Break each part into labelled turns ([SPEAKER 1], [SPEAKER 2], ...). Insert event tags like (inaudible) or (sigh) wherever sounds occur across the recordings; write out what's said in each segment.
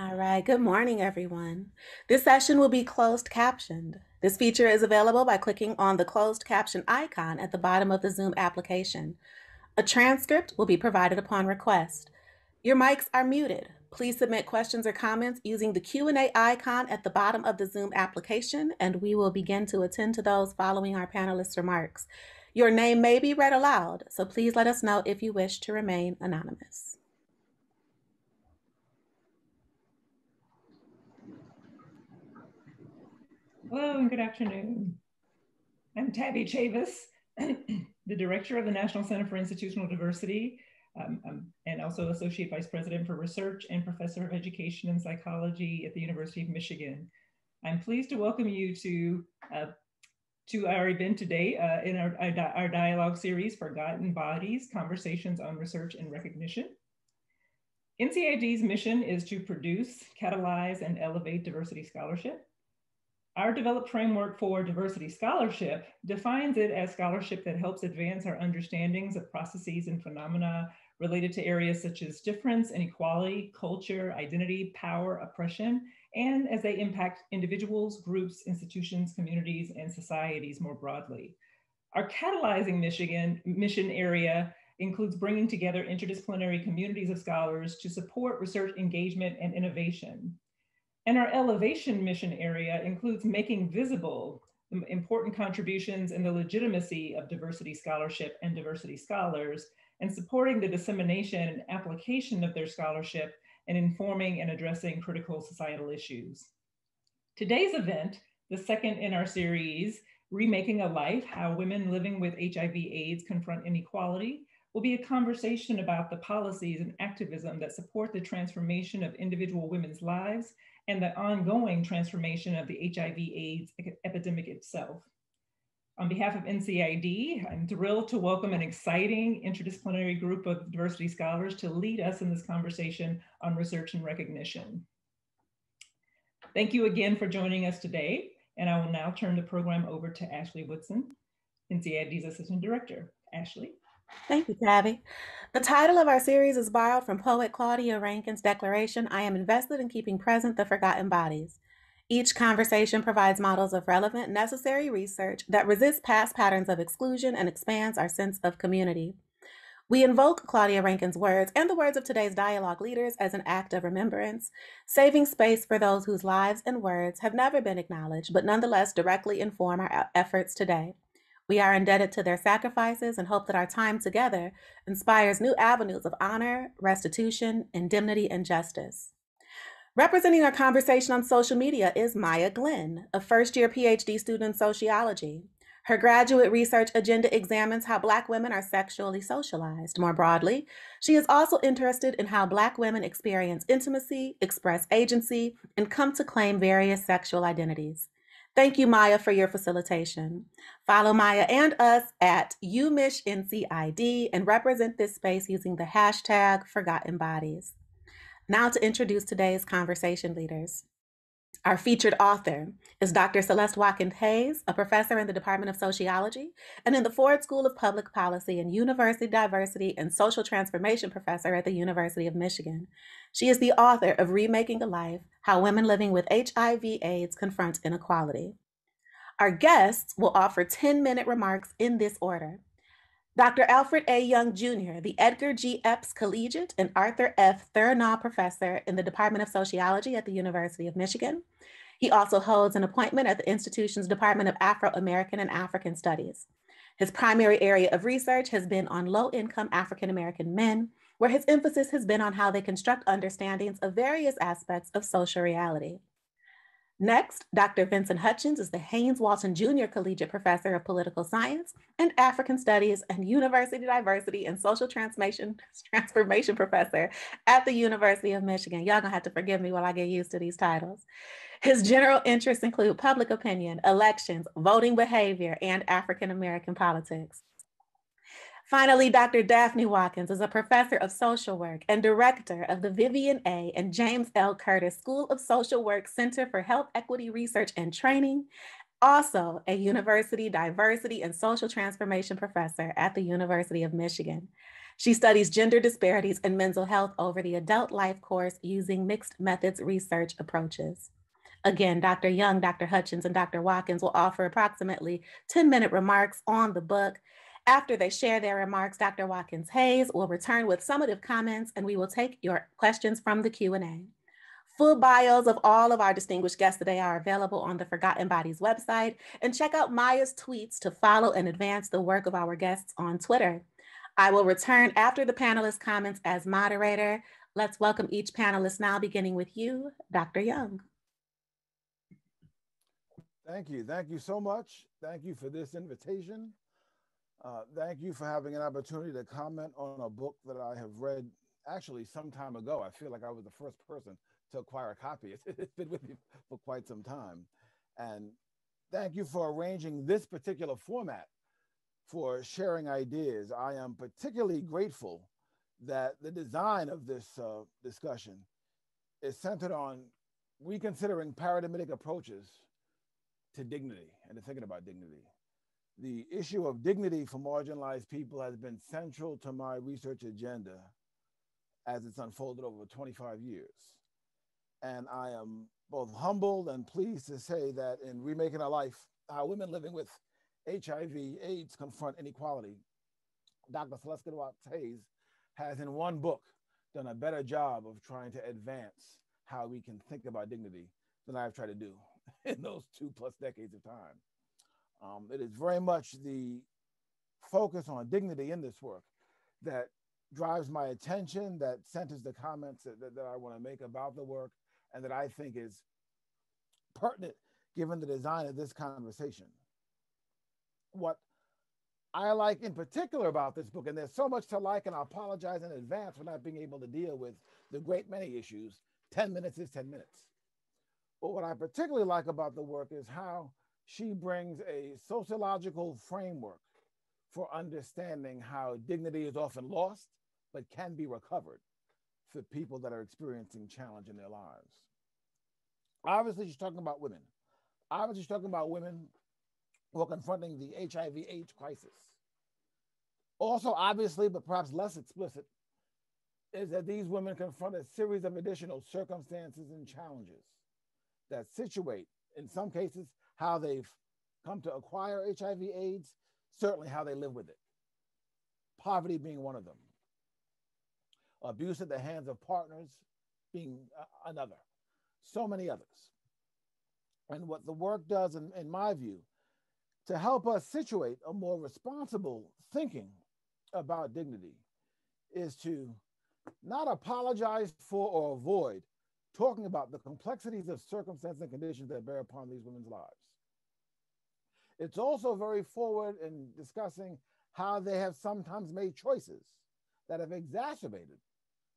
[SPEAKER 1] All right, good morning, everyone. This session will be closed captioned. This feature is available by clicking on the closed caption icon at the bottom of the Zoom application. A transcript will be provided upon request. Your mics are muted. Please submit questions or comments using the Q&A icon at the bottom of the Zoom application, and we will begin to attend to those following our panelists' remarks. Your name may be read aloud, so please let us know if you wish to remain anonymous.
[SPEAKER 2] Hello and good afternoon. I'm Tabbye Chavous, (clears throat) the Director of the National Center for Institutional Diversity, um, um, and also Associate Vice President for Research and Professor of Education and Psychology at the University of Michigan. I'm pleased to welcome you to, uh, to our event today uh, in our, our dialogue series, Forgotten Bodies, Conversations on Research and Recognition. NCID's mission is to produce, catalyze, and elevate diversity scholarship our developed framework for diversity scholarship defines it as scholarship that helps advance our understandings of processes and phenomena related to areas such as difference, inequality, culture, identity, power, oppression, and as they impact individuals, groups, institutions, communities, and societies more broadly. Our catalyzing Michigan mission area includes bringing together interdisciplinary communities of scholars to support research engagement and innovation. And our elevation mission area includes making visible important contributions and the legitimacy of diversity scholarship and diversity scholars, and supporting the dissemination and application of their scholarship and informing and addressing critical societal issues. Today's event, the second in our series, Remaking a Life, How Women Living with HIV AIDS Confront Inequality, will be a conversation about the policies and activism that support the transformation of individual women's lives and the ongoing transformation of the HIV AIDS epidemic itself. On behalf of NCID, I'm thrilled to welcome an exciting interdisciplinary group of diversity scholars to lead us in this conversation on research and recognition. Thank you again for joining us today, and I will now turn the program over to Ashley Woodson, NCID's Assistant Director. Ashley.
[SPEAKER 1] Thank you, Tabbye. The title of our series is borrowed from poet Claudia Rankine's declaration I am invested in keeping present the forgotten bodies. Each conversation provides models of relevant, necessary research that resists past patterns of exclusion and expands our sense of community. We invoke Claudia Rankine's words and the words of today's dialogue leaders as an act of remembrance, saving space for those whose lives and words have never been acknowledged, but nonetheless directly inform our efforts today. We are indebted to their sacrifices and hope that our time together inspires new avenues of honor, restitution, indemnity, and justice. Representing our conversation on social media is Maya Glenn, a first year PhD student in sociology. Her graduate research agenda examines how Black women are sexually socialized. More broadly, she is also interested in how Black women experience intimacy, express agency, and come to claim various sexual identities. Thank you, Maya, for your facilitation. Follow Maya and us at UMichNCID and represent this space using the hashtag Forgotten Bodies. Now to introduce today's conversation leaders. Our featured author is Dr. Celeste Watkins Hayes, a professor in the Department of Sociology and in the Ford School of Public Policy and University Diversity and Social Transformation professor at the University of Michigan. She is the author of Remaking a Life How Women Living with HIV/AIDS Confront Inequality. Our guests will offer 10 minute remarks in this order. Dr. Alford A. Young Jr., the Edgar G. Epps Collegiate and Arthur F. Thurnau Professor in the Department of Sociology at the University of Michigan. He also holds an appointment at the institution's Department of Afro American and African Studies. His primary area of research has been on low income African American men, where his emphasis has been on how they construct understandings of various aspects of social reality. Next, Dr. Vincent Hutchings is the Hanes Walton Jr. Collegiate Professor of Political Science and African Studies and University Diversity and Social Transformation, Transformation Professor at the University of Michigan. Y'all gonna have to forgive me while I get used to these titles. His general interests include public opinion, elections, voting behavior, and African American politics. Finally, Dr. Daphne Watkins is a professor of social work and director of the Vivian A. and James L. Curtis School of Social Work Center for Health Equity Research and Training, also a university diversity and social transformation professor at the University of Michigan. She studies gender disparities and mental health over the adult life course using mixed methods research approaches. Again, Dr. Young, Dr. Hutchings, and Dr. Watkins will offer approximately 10 minute remarks on the book. After they share their remarks, Dr. Watkins Hayes will return with summative comments and we will take your questions from the Q&A. Full bios of all of our distinguished guests today are available on the Forgotten Bodies website and check out Maya's tweets to follow and advance the work of our guests on Twitter. I will return after the panelist comments as moderator. Let's welcome each panelist now, beginning with you, Dr. Young.
[SPEAKER 3] Thank you. Thank you so much. Thank you for this invitation. Uh, thank you for having an opportunity to comment on a book that I have read actually some time ago. I feel like I was the first person to acquire a copy. (laughs) It's been with me for quite some time. And thank you for arranging this particular format for sharing ideas. I am particularly grateful that the design of this uh, discussion is centered on reconsidering paradigmatic approaches to dignity and to thinking about dignity. The issue of dignity for marginalized people has been central to my research agenda as it's unfolded over 25 years. And I am both humbled and pleased to say that in Remaking Our Life, how women living with HIV, AIDS confront inequality, Dr. Celeste Hayes has in one book done a better job of trying to advance how we can think about dignity than I've tried to do (laughs) in those two plus decades of time. Um, it is very much the focus on dignity in this work that drives my attention, that centers the comments that, that, that I want to make about the work, and that I think is pertinent given the design of this conversation. What I like in particular about this book, and there's so much to like, and I apologize in advance for not being able to deal with the great many issues. 10 minutes is 10 minutes. But what I particularly like about the work is how she brings a sociological framework for understanding how dignity is often lost, but can be recovered for people that are experiencing challenge in their lives. Obviously, she's talking about women. Obviously, she's talking about women who are confronting the HIV AIDS crisis. Also, obviously, but perhaps less explicit, is that these women confront a series of additional circumstances and challenges that situate, in some cases, how they've come to acquire HIV AIDS, certainly how they live with it. Poverty being one of them. Abuse at the hands of partners being uh, another. So many others. And what the work does, in, in my view, to help us situate a more responsible thinking about dignity is to not apologize for or avoid talking about the complexities of circumstances and conditions that bear upon these women's lives. It's also very forward in discussing how they have sometimes made choices that have exacerbated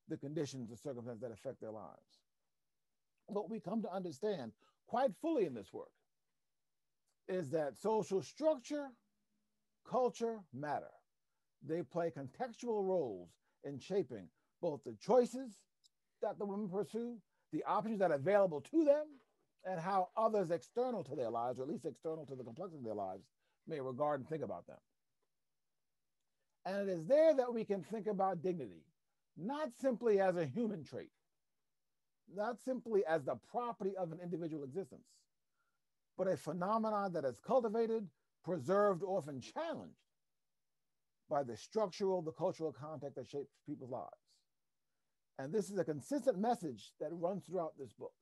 [SPEAKER 3] the conditions and circumstances that affect their lives. What we come to understand quite fully in this work is that social structure, culture matter. They play contextual roles in shaping both the choices that the women pursue the options that are available to them and how others external to their lives, or at least external to the complexity of their lives, may regard and think about them. And it is there that we can think about dignity, not simply as a human trait, not simply as the property of an individual existence, but a phenomenon that is cultivated, preserved, often challenged by the structural, the cultural context that shapes people's lives and this is a consistent message that runs throughout this book,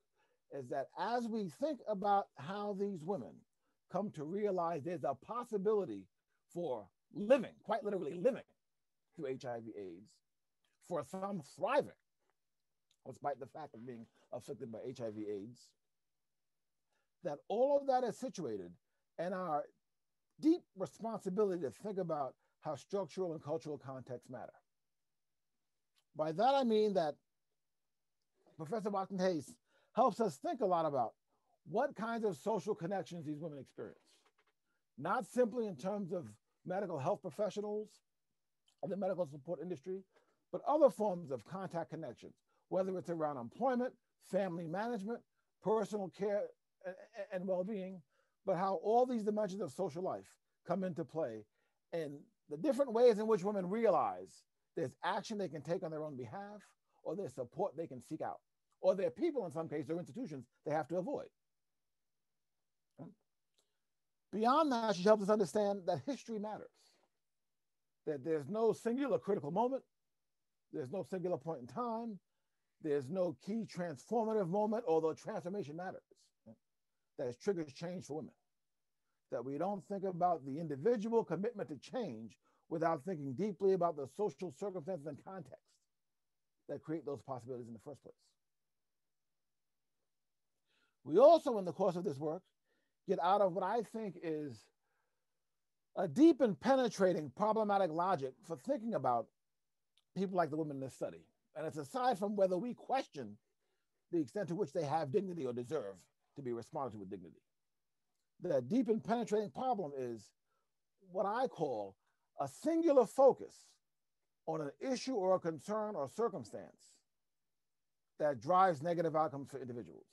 [SPEAKER 3] is that as we think about how these women come to realize there's a possibility for living, quite literally living through HIV AIDS, for some thriving, despite the fact of being afflicted by HIV AIDS, that all of that is situated in our deep responsibility to think about how structural and cultural contexts matter. By that, I mean that Professor Watkins Hayes helps us think a lot about what kinds of social connections these women experience, not simply in terms of medical health professionals or the medical support industry, but other forms of contact connections, whether it's around employment, family management, personal care, and well being, but how all these dimensions of social life come into play and the different ways in which women realize there's action they can take on their own behalf, or there's support they can seek out, or there are people in some cases or institutions they have to avoid. Beyond that, she helps us understand that history matters, that there's no singular critical moment, there's no singular point in time, there's no key transformative moment, although transformation matters, that triggers change for women. That we don't think about the individual commitment to change without thinking deeply about the social circumstances and context that create those possibilities in the first place. We also, in the course of this work, get out of what I think is a deep and penetrating problematic logic for thinking about people like the women in this study. And it's aside from whether we question the extent to which they have dignity or deserve to be responded to with dignity. The deep and penetrating problem is what I call a singular focus on an issue or a concern or circumstance that drives negative outcomes for individuals.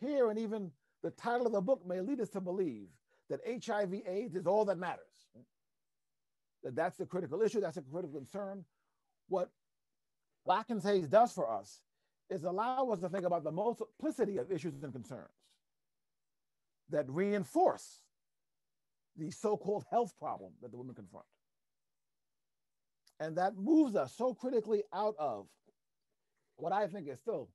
[SPEAKER 3] Here, and even the title of the book may lead us to believe that HIV AIDS is all that matters. That that's the critical issue, that's a critical concern. What Black and Hayes does for us is allow us to think about the multiplicity of issues and concerns that reinforce the so-called health problem that the women confront. And that moves us so critically out of what I think is still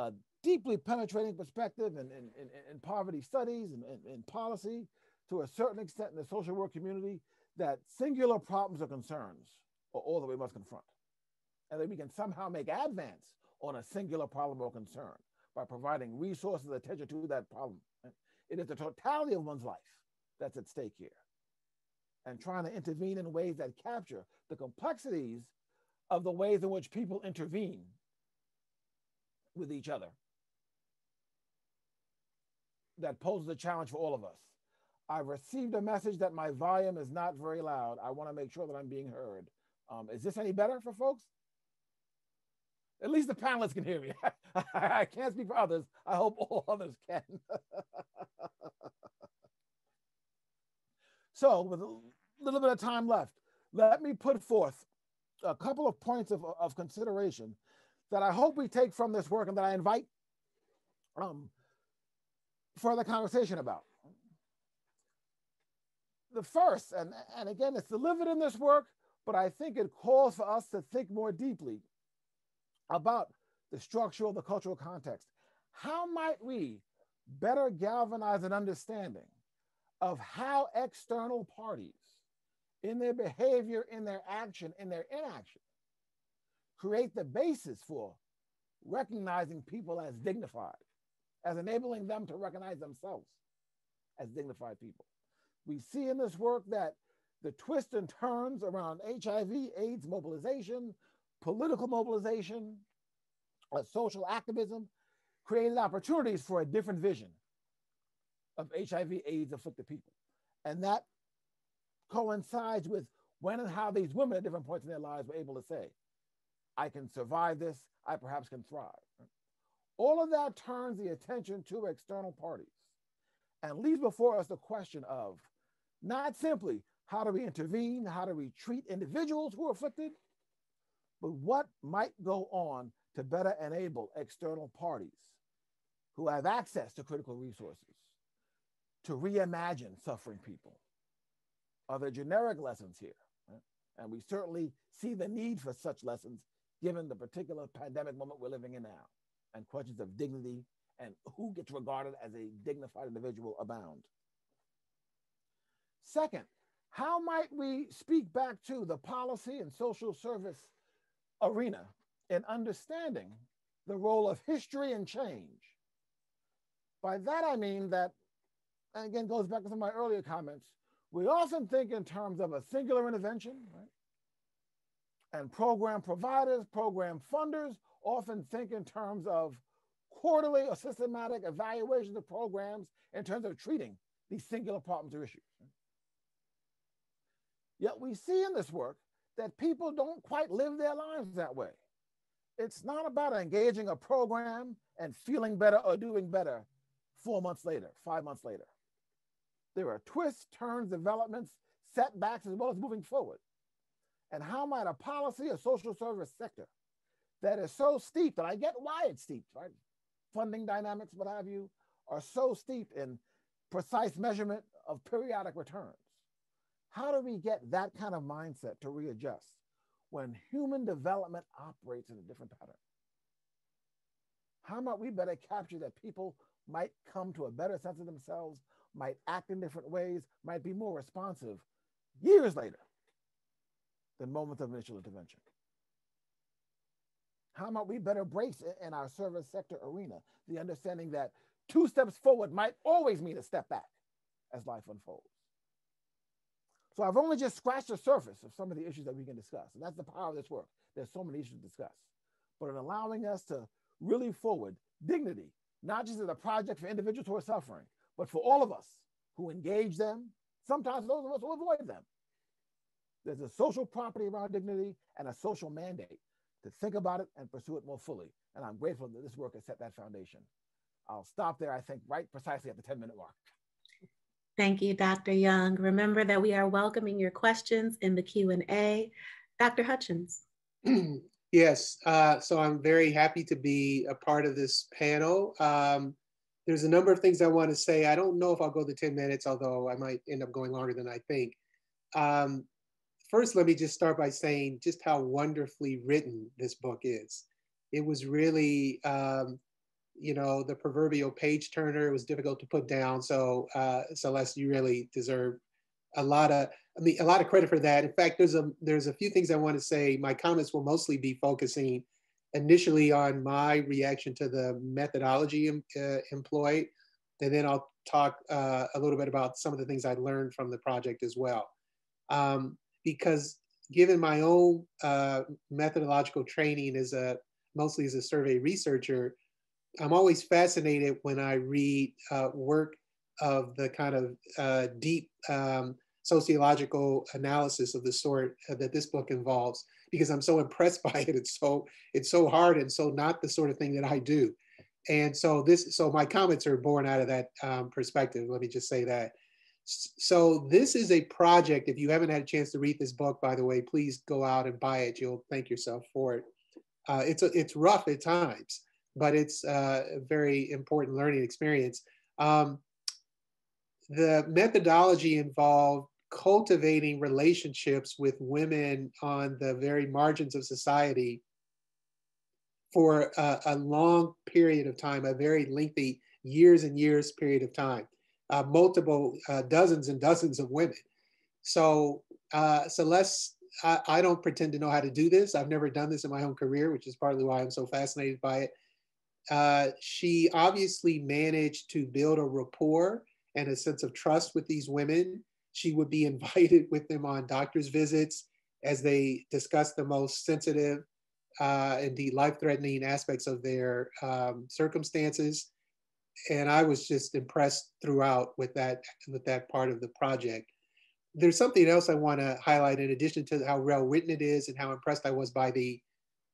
[SPEAKER 3] a deeply penetrating perspective in, in, in, in poverty studies and in, policy, to a certain extent in the social work community, that singular problems or concerns are all that we must confront. And that we can somehow make advance on a singular problem or concern by providing resources attention to that problem. It is the totality of one's life that's at stake here. And trying to intervene in ways that capture the complexities of the ways in which people intervene with each other that poses a challenge for all of us. I've received a message that my volume is not very loud. I want to make sure that I'm being heard. Um, is this any better for folks? At least the panelists can hear me. (laughs) I can't speak for others. I hope all others can. (laughs) so, with a little bit of time left, let me put forth a couple of points of, of consideration that I hope we take from this work and that I invite um, further conversation about. The first, and, and again, it's delivered in this work, but I think it calls for us to think more deeply about the structural, the cultural context. How might we better galvanize an understanding of how external parties, in their behavior, in their action, in their inaction, create the basis for recognizing people as dignified, as enabling them to recognize themselves as dignified people. We see in this work that the twists and turns around HIV, AIDS mobilization, political mobilization, uh, social activism created opportunities for a different vision of HIV, AIDS afflicted people. And that coincides with when and how these women at different points in their lives were able to say, I can survive this, I perhaps can thrive. All of that turns the attention to external parties and leaves before us the question of not simply how do we intervene, how do we treat individuals who are afflicted, but what might go on to better enable external parties who have access to critical resources to reimagine suffering people. Are there generic lessons here? And we certainly see the need for such lessons given the particular pandemic moment we're living in now and questions of dignity and who gets regarded as a dignified individual abound. Second, how might we speak back to the policy and social service arena in understanding the role of history and change? By that I mean that, and again goes back to some of my earlier comments, we often think in terms of a singular intervention, right? And program providers, program funders often think in terms of quarterly or systematic evaluations of programs in terms of treating these singular problems or issues. Yet we see in this work that people don't quite live their lives that way. It's not about engaging a program and feeling better or doing better four months later, five months later. There are twists, turns, developments, setbacks, as well as moving forward. And how might a policy or social service sector that is so steep, and I get why it's steep, right? Funding dynamics, what have you, are so steep in precise measurement of periodic returns. How do we get that kind of mindset to readjust when human development operates in a different pattern? How might we better capture that people might come to a better sense of themselves, might act in different ways, might be more responsive years later than moments of initial intervention? How might we better brace in our service sector arena the understanding that two steps forward might always mean a step back as life unfolds? So I've only just scratched the surface of some of the issues that we can discuss. And that's the power of this work. There's so many issues to discuss. But in allowing us to really forward dignity, not just as a project for individuals who are suffering, but for all of us who engage them, sometimes those of us who avoid them. There's a social property around dignity and a social mandate to think about it and pursue it more fully. And I'm grateful that this work has set that foundation. I'll stop there, I think, right precisely at the 10 minute mark.
[SPEAKER 1] Thank you, Dr. Young. Remember that we are welcoming your questions in the Q&A. Dr. Hutchings. (clears throat)
[SPEAKER 4] yes, uh, so I'm very happy to be a part of this panel. Um, there's a number of things I want to say. I don't know if I'll go the 10 minutes, although I might end up going longer than I think. Um, first, let me just start by saying just how wonderfully written this book is. It was really, um, you know, the proverbial page turner. It was difficult to put down. So, uh, Celeste, you really deserve a lot of, I mean, a lot of credit for that. In fact, there's a there's a few things I want to say. My comments will mostly be focusing initially on my reaction to the methodology uh, employed, and then I'll talk uh, a little bit about some of the things I learned from the project as well. Um, because given my own uh, methodological training as a mostly as a survey researcher, I'm always fascinated when I read uh, work of the kind of uh, deep um, sociological analysis of the sort uh, that this book involves, because I'm so impressed (laughs) by it. It's so it's so hard and so not the sort of thing that I do. And so this, so my comments are born out of that um, perspective. Let me just say that. So this is a project. If you haven't had a chance to read this book, by the way, please go out and buy it. You'll thank yourself for it. Uh, it's a, it's rough at times, but it's uh, a very important learning experience. Um, the methodology involved cultivating relationships with women on the very margins of society for a, a long period of time, a very lengthy years and years period of time uh, multiple uh, dozens and dozens of women. So, uh, Celeste, I, I, don't pretend to know how to do this. I've never done this in my own career, which is partly why I'm so fascinated by it. Uh, she obviously managed to build a rapport and a sense of trust with these women. She would be (laughs) invited with them on doctor's visits as they discussed the most sensitive, uh, indeed life-threatening aspects of their um, circumstances and I was just impressed throughout with that with that part of the project. There's something else I want to highlight in addition to how well written it is and how impressed I was by the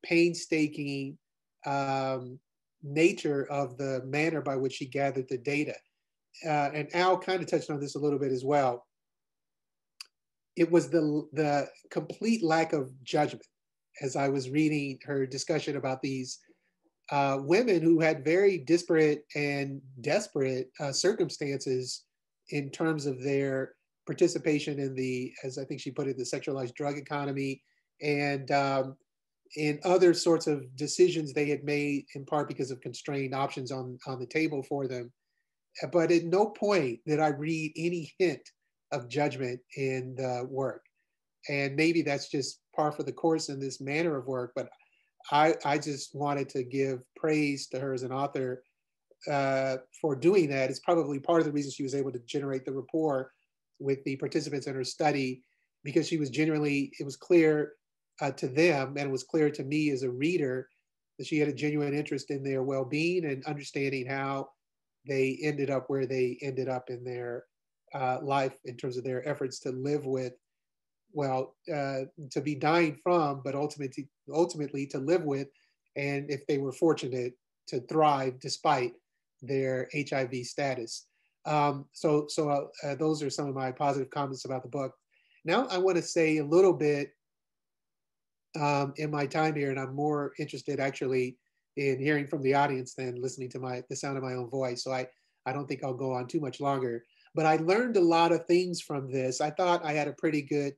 [SPEAKER 4] painstaking um, nature of the manner by which she gathered the data. Uh, and Al kind of touched on this a little bit as well. It was the the complete lack of judgment as I was reading her discussion about these uh, women who had very disparate and desperate uh, circumstances in terms of their participation in the, as I think she put it, the sexualized drug economy and um, in other sorts of decisions they had made in part because of constrained options on, on the table for them. But at no point did I read any hint of judgment in the work. And maybe that's just par for the course in this manner of work, but I, I just wanted to give praise to her as an author uh, for doing that. It's probably part of the reason she was able to generate the rapport with the participants in her study because she was genuinely, it was clear uh, to them and it was clear to me as a reader that she had a genuine interest in their well-being and understanding how they ended up where they ended up in their uh, life in terms of their efforts to live with well, uh, to be dying from, but ultimately, ultimately to live with, and if they were fortunate to thrive despite their HIV status. Um, so, so uh, uh, those are some of my positive comments about the book. Now, I want to say a little bit um, in my time here, and I'm more interested actually in hearing from the audience than listening to my the sound of my own voice. So I I don't think I'll go on too much longer. But I learned a lot of things from this. I thought I had a pretty good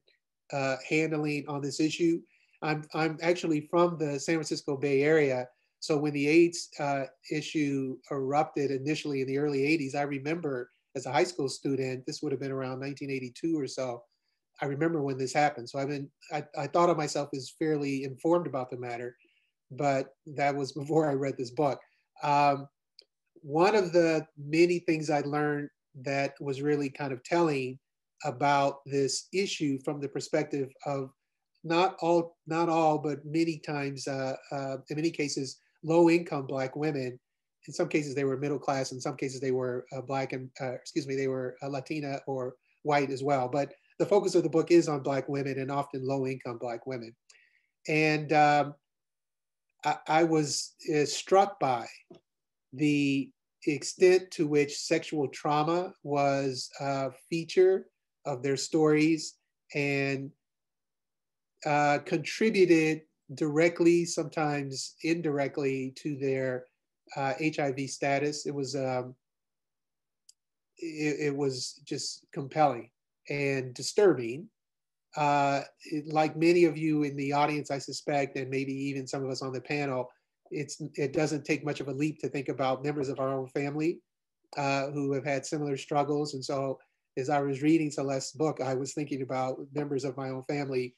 [SPEAKER 4] uh, handling on this issue. I'm I'm actually from the San Francisco Bay Area. So when the AIDS uh, issue erupted initially in the early 80s, I remember as a high school student, this would have been around 1982 or so. I remember when this happened. So I've been, I, I thought of myself as fairly informed about the matter, but that was (laughs) before I read this book. Um, one of the many things I learned that was really kind of telling about this issue from the perspective of not all, not all, but many times, uh, uh, in many cases, low income Black women. In some cases, they were middle class. In some cases, they were uh, Black and, uh, excuse me, they were uh, Latina or white as well. But the focus of the book is on Black women and often low income Black women. And um, I, I, was uh, struck by the extent to which sexual trauma was a feature of their stories and uh, contributed directly, sometimes indirectly, to their uh, HIV status. It was um, it, it, was just compelling and disturbing. Uh, it, like many of you in the audience, I suspect, and maybe even some of us on the panel, it's it doesn't take much of a leap to think about members of our own family uh, who have had similar struggles. And so, as I was reading Celeste's book, I was thinking about members of my own family,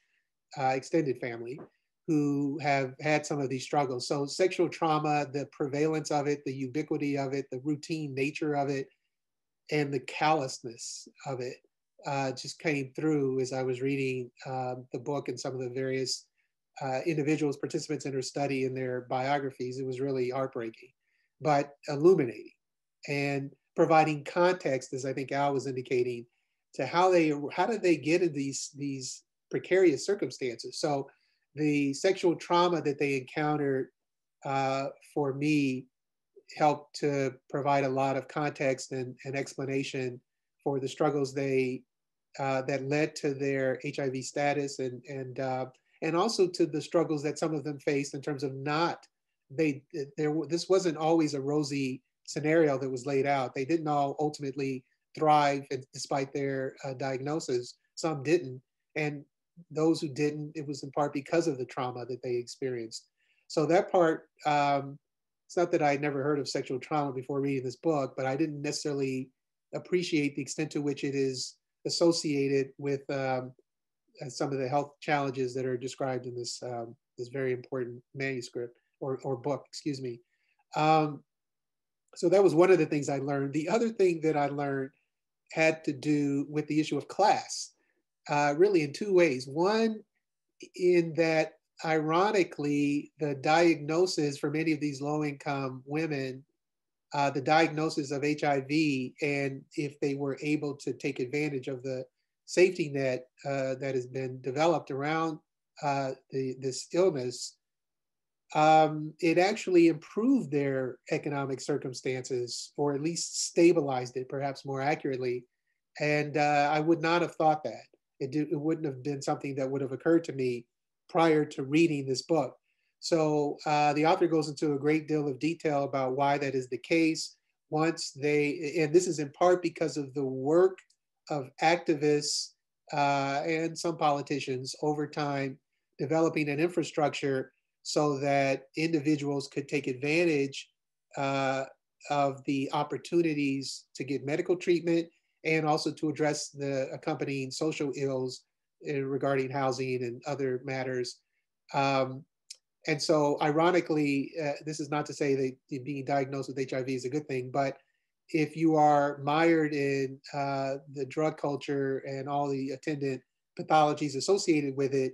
[SPEAKER 4] uh, extended family, who have had some of these struggles. So, sexual trauma, the prevalence of it, the ubiquity of it, the routine nature of it, and the callousness of it uh, just came through as I was reading um, the book and some of the various uh, individuals, participants in her study and their biographies. It was really heartbreaking, but illuminating and providing context, as I think Al was indicating, to how they how did they get in these these precarious circumstances. So the sexual trauma that they encountered uh, for me helped to provide a lot of context and, and explanation for the struggles they uh, that led to their HIV status and and uh, and also to the struggles that some of them faced in terms of not they there this wasn't always a rosy scenario that was laid out. They didn't all ultimately thrive despite their uh, diagnosis. Some didn't, and those who didn't, it was in part because of the trauma that they experienced. So that part, um, it's not that I had never heard of sexual trauma before reading this book, but I didn't necessarily appreciate the extent to which it is associated with um, some of the health challenges that are described in this um, this very important manuscript or, or book, excuse me. Um, so that was one of the things I learned. The other thing that I learned had to do with the issue of class, uh, really in two ways. One, in that ironically, the diagnosis for many of these low income women, uh, the diagnosis of HIV, and if they were able to take advantage of the safety net uh, that has been developed around uh, the, this illness, um, it actually improved their economic circumstances, or at least stabilized it, perhaps more accurately. And uh, I would not have thought that. It, it wouldn't have been something that would have occurred to me prior to reading this book. So uh, the author goes into a great deal of detail about why that is the case. Once they, and this is in part because of the work of activists uh, and some politicians over time developing an infrastructure so that individuals could take advantage uh, of the opportunities to get medical treatment and also to address the accompanying social ills regarding housing and other matters. Um, and so, ironically, uh, this is not to say that being diagnosed with HIV is a good thing, but if you are mired in uh, the drug culture and all the attendant pathologies associated with it,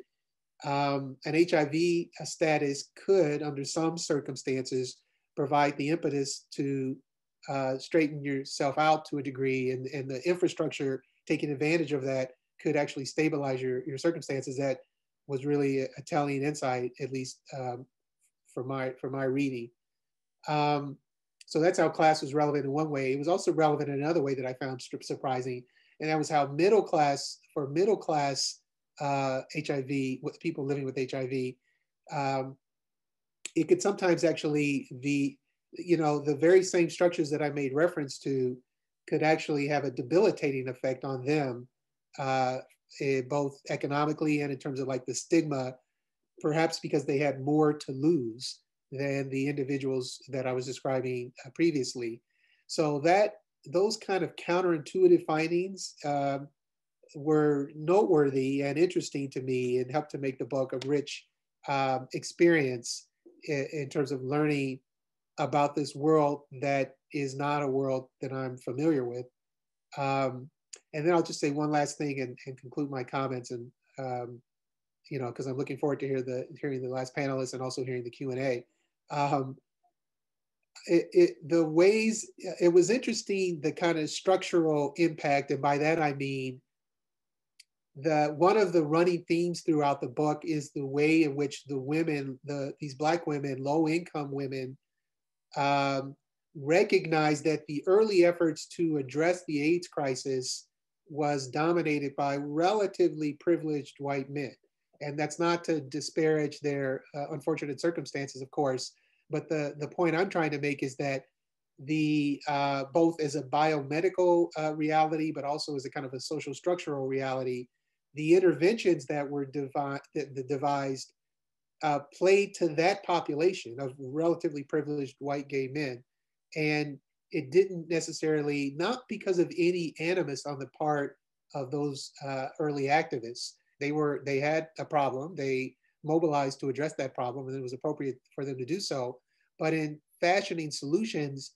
[SPEAKER 4] um, an HIV status could, under some circumstances, provide the impetus to uh, straighten yourself out to a degree, and, and the infrastructure taking advantage of that could actually stabilize your, your circumstances. That was really a, telling insight, at least um, for my for my reading. Um, so that's how class was relevant in one way. It was also relevant in another way that I found surprising, and that was how middle class, for middle class uh, HIV, with people living with HIV, um, it could sometimes actually the, you know, the very same structures that I made reference to could actually have a debilitating effect on them, uh, eh, both economically and in terms of like the stigma, perhaps because they had more to lose than the individuals that I was describing uh, previously. So that those kind of counterintuitive findings um, were noteworthy and interesting to me and helped to make the book a rich um, experience in, in, terms of learning about this world that is not a world that I'm familiar with. Um, and then I'll just say one last thing and, and conclude my comments and um, you know because I'm looking forward to hear the hearing the last panelists and also hearing the Q and A. Um, it, it, the ways it was interesting the kind of structural impact and by that i mean the one of the running themes throughout the book is the way in which the women the these black women low income women um, recognize that the early efforts to address the aids crisis was dominated by relatively privileged white men. And that's not to disparage their uh, unfortunate circumstances of course but the, the point I'm trying to make is that the uh, both as a biomedical uh, reality, but also as a kind of a social structural reality, the interventions that were devi- the devised uh, played to that population of relatively privileged white gay men. And it didn't necessarily, not because of any animus on the part of those uh, early activists. They were, they had a problem. They mobilized to address that problem, and it was appropriate for them to do so. But in fashioning solutions,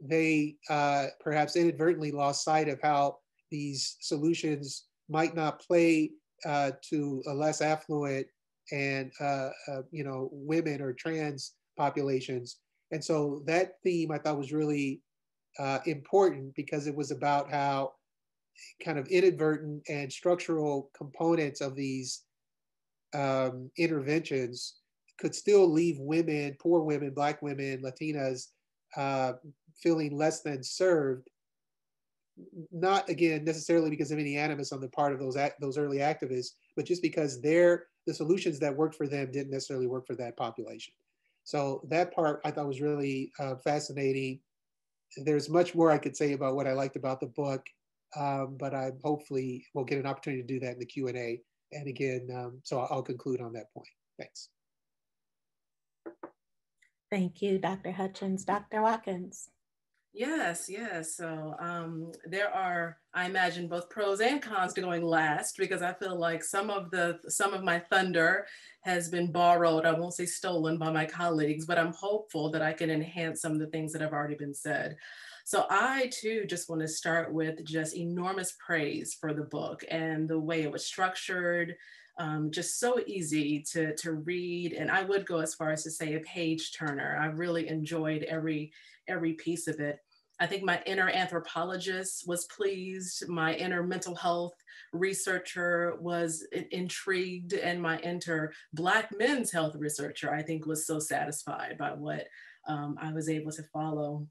[SPEAKER 4] they uh, perhaps inadvertently lost sight of how these solutions might not play uh, to a less affluent and uh, uh you know women or trans populations. And so that theme I thought was really uh, important because it was about how kind of inadvertent and structural components of these um, interventions could still leave women, poor women, Black women, Latinas, uh, feeling less than served. Not again necessarily because of any animus on the part of those those early activists, but just because their the solutions that worked for them didn't necessarily work for that population. So that part I thought was really uh, fascinating. There's much more I could say about what I liked about the book, um, but I hopefully will get an opportunity to do that in the Q and A. And again, um, so I'll conclude on that point. Thanks.
[SPEAKER 1] Thank you, Dr. Hutchings. Dr. Watkins.
[SPEAKER 5] Yes, yes. So um, there are, I imagine, both pros and cons to going last because I feel like some of the some of my thunder has been borrowed. I won't say stolen by my colleagues, but I'm hopeful that I can enhance some of the things that have already been said. So I too just want to start with just enormous praise for the book and the way it was structured, um, just so easy to, to read. And I would go as far as to say a page turner. I really enjoyed every, every piece of it. I think my inner anthropologist was pleased. My inner mental health researcher was intrigued, and my inner Black men's health researcher, I think, was so satisfied by what um, I was able to follow.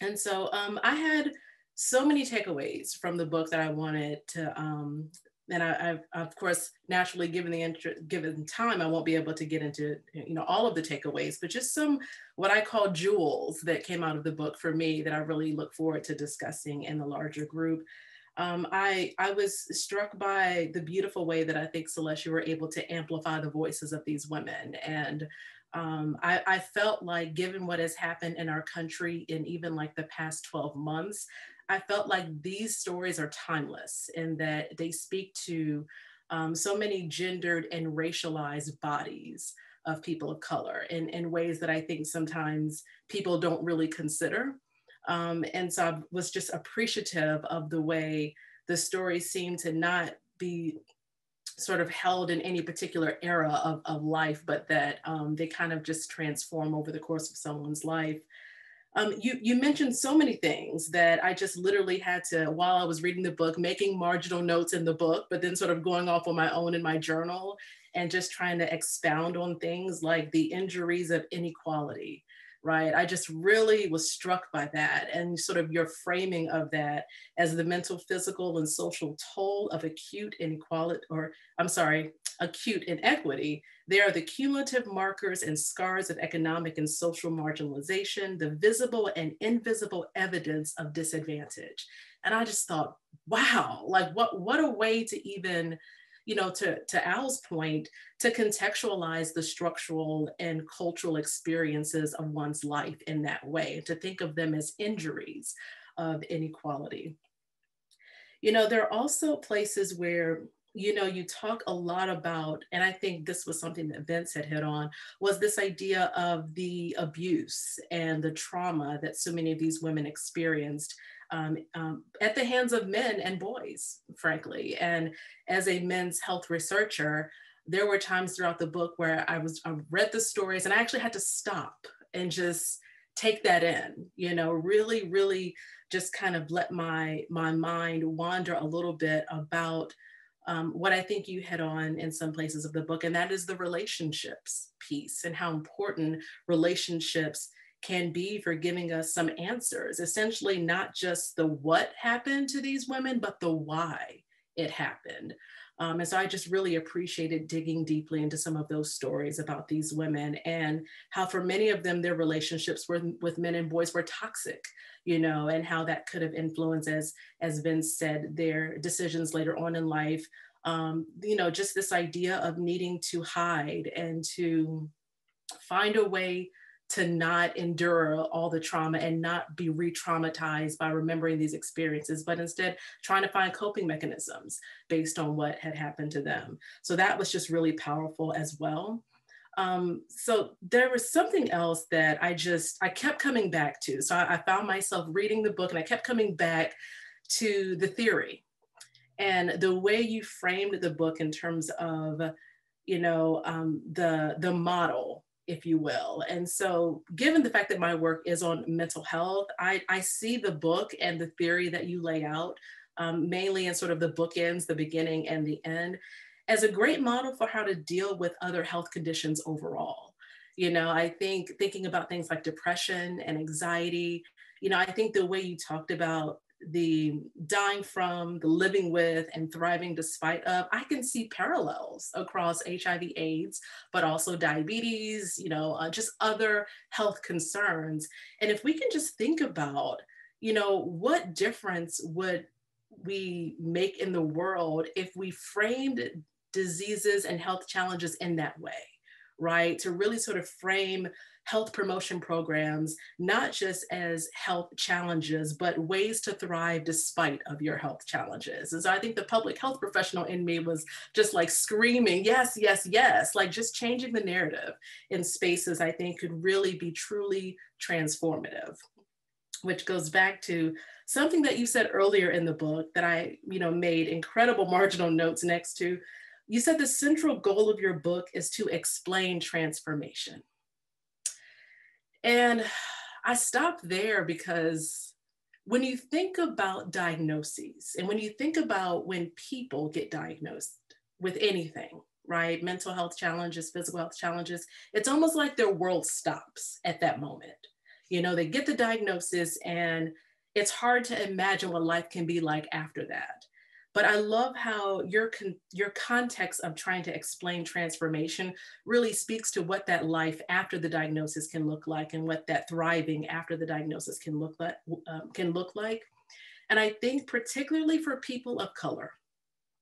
[SPEAKER 5] And so um, I had so many takeaways from the book that I wanted to um, and I, I, of course, naturally, given the given time, I won't be able to get into you know all of the takeaways, but just some what I call jewels that came out of the book for me that I really look forward to discussing in the larger group. Um, I I was struck by the beautiful way that I think Celeste you were able to amplify the voices of these women, and um, I, I felt like given what has happened in our country in even like the past 12 months, I felt like these stories are timeless in that they speak to um, so many gendered and racialized bodies of people of color in, in ways that I think sometimes people don't really consider. Um, and so I was just appreciative of the way the stories seem to not be sort of held in any particular era of, of life, but that um, they kind of just transform over the course of someone's life. Um, you, you mentioned so many things that I just literally had to, while I was reading the book, making marginal notes in the book, but then sort of going off on my own in my journal and just trying to expound on things like the injuries of inequality, right? I just really was struck by that and sort of your framing of that as the mental, physical, and social toll of acute inequality, or I'm sorry, acute inequity. They are the cumulative markers and scars of economic and social marginalization, the visible and invisible evidence of disadvantage. And I just thought, wow, like what, what a way to even you know, to, to Al's point, to contextualize the structural and cultural experiences of one's life in that way, to think of them as injuries of inequality. You know, there are also places where you know, you talk a lot about, and I think this was something that Vince had hit on, was this idea of the abuse and the trauma that so many of these women experienced um, um, at the hands of men and boys, frankly. And as a men's health researcher, there were times throughout the book where I was I read the stories and I actually had to stop and just take that in, you know, really, really just kind of let my my mind wander a little bit about um, what I think you hit on in some places of the book, and that is the relationships piece and how important relationships can be for giving us some answers. Essentially, not just the what happened to these women, but the why it happened. Um, and so I just really appreciated digging deeply into some of those stories about these women and how, for many of them, their relationships were, with men and boys were toxic, you know, and how that could have influenced, as, as Vince said, their decisions later on in life. Um, you know, just this idea of needing to hide and to find a way to not endure all the trauma and not be re-traumatized by remembering these experiences but instead trying to find coping mechanisms based on what had happened to them. So that was just really powerful as well. Um, so there was something else that i just i kept coming back to. So I, I found myself reading the book and i kept coming back to the theory and the way you framed the book in terms of you know um, the the model if you will. And so, given the fact that my work is on mental health, I, I see the book and the theory that you lay out, um, mainly in sort of the bookends, the beginning and the end, as a great model for how to deal with other health conditions overall. You know, I think thinking about things like depression and anxiety, you know, I think the way you talked about the dying from, the living with, and thriving despite of, I can see parallels across HIV AIDS, but also diabetes, you know, uh, just other health concerns. And if we can just think about, you know, what difference would we make in the world if we framed diseases and health challenges in that way, right? To really sort of frame health promotion programs, not just as health challenges, but ways to thrive despite of your health challenges. And so I think the public health professional in me was just like screaming, yes, yes, yes, like just changing the narrative in spaces I think could really be truly transformative which goes back to something that you said earlier in the book that I, you know, made incredible marginal notes next to. You said the central goal of your book is to explain transformation. And I stopped there because when you think about diagnoses and when you think about when people get diagnosed with anything, right? Mental health challenges, physical health challenges, it's almost like their world stops at that moment. You know, they get the diagnosis and it's hard to imagine what life can be like after that. But I love how your, con- your context of trying to explain transformation really speaks to what that life after the diagnosis can look like and what that thriving after the diagnosis can look like. Um, can look like. And I think particularly for people of color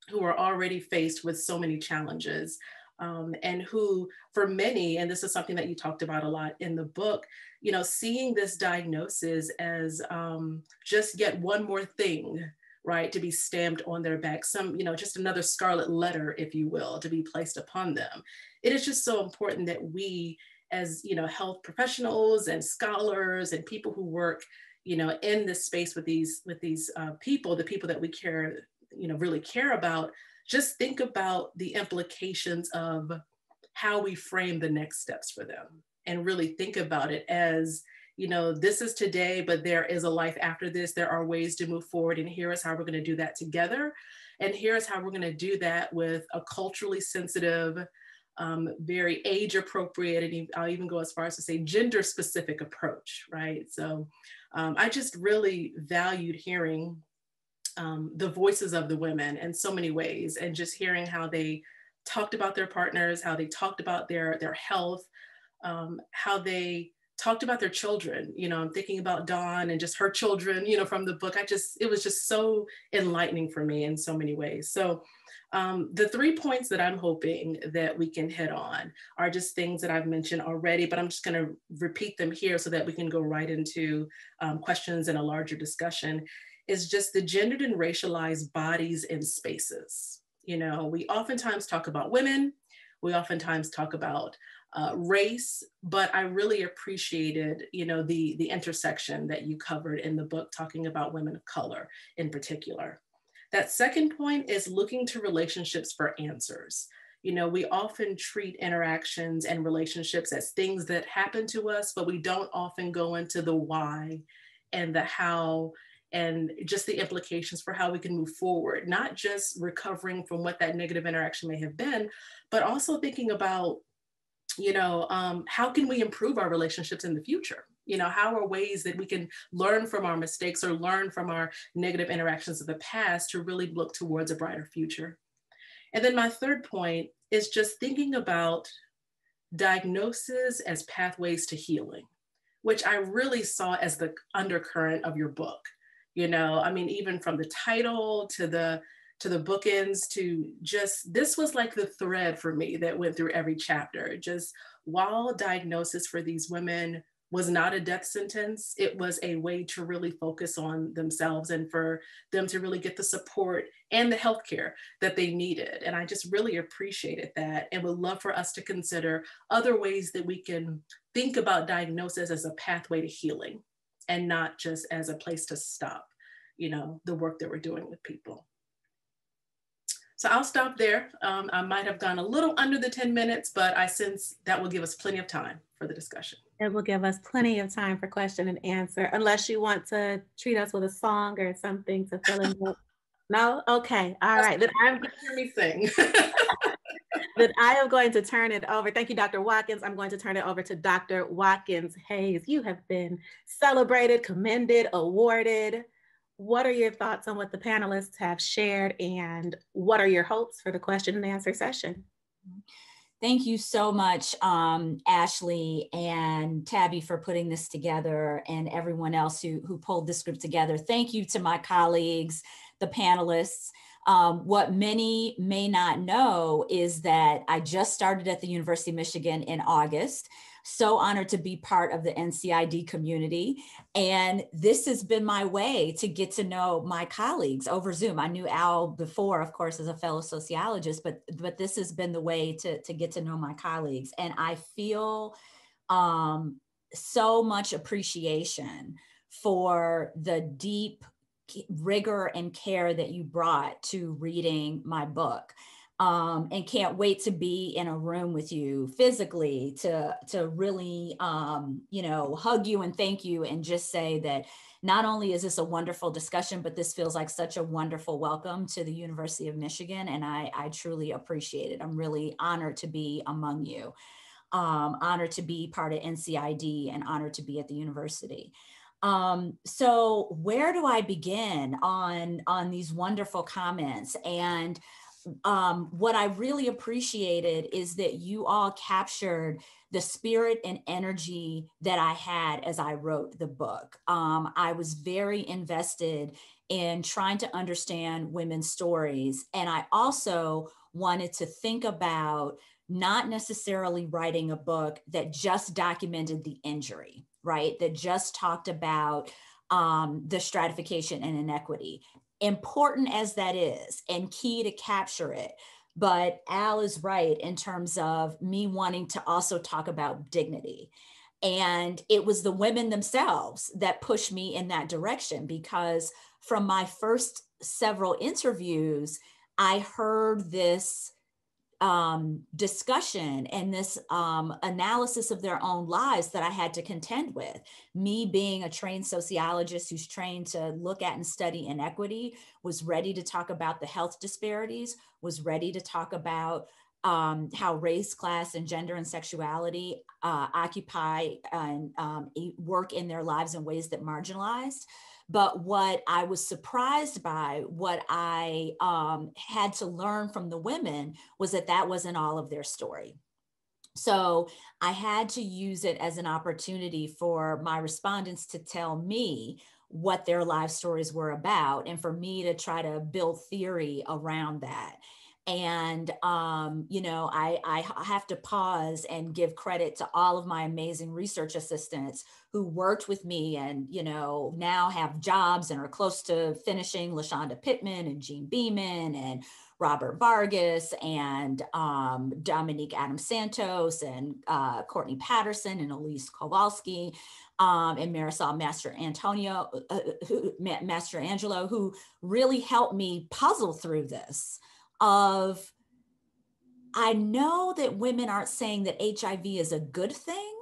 [SPEAKER 5] who are already faced with so many challenges, um, and who for many and this is something that you talked about a lot in the book you know seeing this diagnosis as um, just yet one more thing right, to be stamped on their back, some, you know, just another scarlet letter, if you will, to be placed upon them. It is just so important that we, as, you know, health professionals and scholars and people who work, you know, in this space with these, with these uh, people, the people that we care, you know, really care about, just think about the implications of how we frame the next steps for them and really think about it as you know, this is today, but there is a life after this. There are ways to move forward, and here is how we're going to do that together. And here's how we're going to do that with a culturally sensitive, um, very age appropriate, and I'll even go as far as to say gender specific approach, right? So um, I just really valued hearing um, the voices of the women in so many ways and just hearing how they talked about their partners, how they talked about their, their health, um, how they talked about their children. You know, I'm thinking about Dawn and just her children, you know, from the book. I just, it was just so enlightening for me in so many ways. So um, the three points that I'm hoping that we can hit on are just things that I've mentioned already, but I'm just going to repeat them here so that we can go right into um, questions and a larger discussion. Is just the gendered and racialized bodies and spaces. You know, we oftentimes talk about women, we oftentimes talk about uh, race, but I really appreciated, you know, the the intersection that you covered in the book, talking about women of color in particular. That second point is looking to relationships for answers. You know, we often treat interactions and relationships as things that happen to us, but we don't often go into the why and the how and just the implications for how we can move forward, not just recovering from what that negative interaction may have been, but also thinking about, you know, um, how can we improve our relationships in the future? you know how are ways that we can learn from our mistakes or learn from our negative interactions of the past to really look towards a brighter future and then my third point is just thinking about diagnosis as pathways to healing which i really saw as the undercurrent of your book you know i mean even from the title to the to the bookends to just this was like the thread for me that went through every chapter just while diagnosis for these women was not a death sentence. It was a way to really focus on themselves and for them to really get the support and the healthcare that they needed. And I just really appreciated that and would love for us to consider other ways that we can think about diagnosis as a pathway to healing and not just as a place to stop, you know, the work that we're doing with people. So I'll stop there. Um, I might have gone a little under the 10 minutes, but I sense that will give us plenty of time for the discussion.
[SPEAKER 1] It will give us plenty of time for question and answer, unless you want to treat us with a song or something to fill in. (laughs) No? Okay. All right. Then I'm
[SPEAKER 5] me sing. (laughs)
[SPEAKER 1] then I am going to turn it over. Thank you, Dr. Watkins. I'm going to turn it over to Dr. Watkins Hayes. You have been celebrated, commended, awarded. What are your thoughts on what the panelists have shared and what are your hopes for the question and answer session?
[SPEAKER 6] Thank you so much, um, Ashley and Tabbye, for putting this together and everyone else who, who pulled this group together. Thank you to my colleagues, the panelists. Um, what many may not know is that I just started at the University of Michigan in August so honored to be part of the NCID community. And this has been my way to get to know my colleagues over Zoom. I knew Al before, of course, as a fellow sociologist, but but this has been the way to, to get to know my colleagues. And I feel um, so much appreciation for the deep rigor and care that you brought to reading my book um, and can't wait to be in a room with you physically to to really um, you know hug you and thank you and just say that not only is this a wonderful discussion but this feels like such a wonderful welcome to the university of michigan and i i truly appreciate it. I'm really honored to be among you um, honored to be part of ncid and honored to be at the university. Um, so where do i begin on on these wonderful comments? And um, what I really appreciated is that you all captured the spirit and energy that I had as I wrote the book. Um, I was very invested in trying to understand women's stories. And I also wanted to think about not necessarily writing a book that just documented the injury, right? That just talked about um, the stratification and inequity important as that is and key to capture it. But Al is right in terms of me wanting to also talk about dignity. And it was the women themselves that pushed me in that direction because from my first several interviews, I heard this um, discussion and this um, analysis of their own lives that I had to contend with. Me being a trained sociologist who's trained to look at and study inequity, was ready to talk about the health disparities, was ready to talk about um, how race, class, and gender and sexuality uh, occupy and um, work in their lives in ways that marginalized. But what I was surprised by, what I um, had to learn from the women was that that wasn't all of their story. So I had to use it as an opportunity for my respondents to tell me what their life stories were about and for me to try to build theory around that and um, you know I, I have to pause and give credit to all of my amazing research assistants who worked with me and you know now have jobs and are close to finishing lashonda pittman and jean Beaman and robert vargas and um, dominique adam santos and uh, courtney patterson and elise kowalski um, and marisol master antonio uh, who, Mastrangelo who really helped me puzzle through this of I know that women aren't saying that HIV is a good thing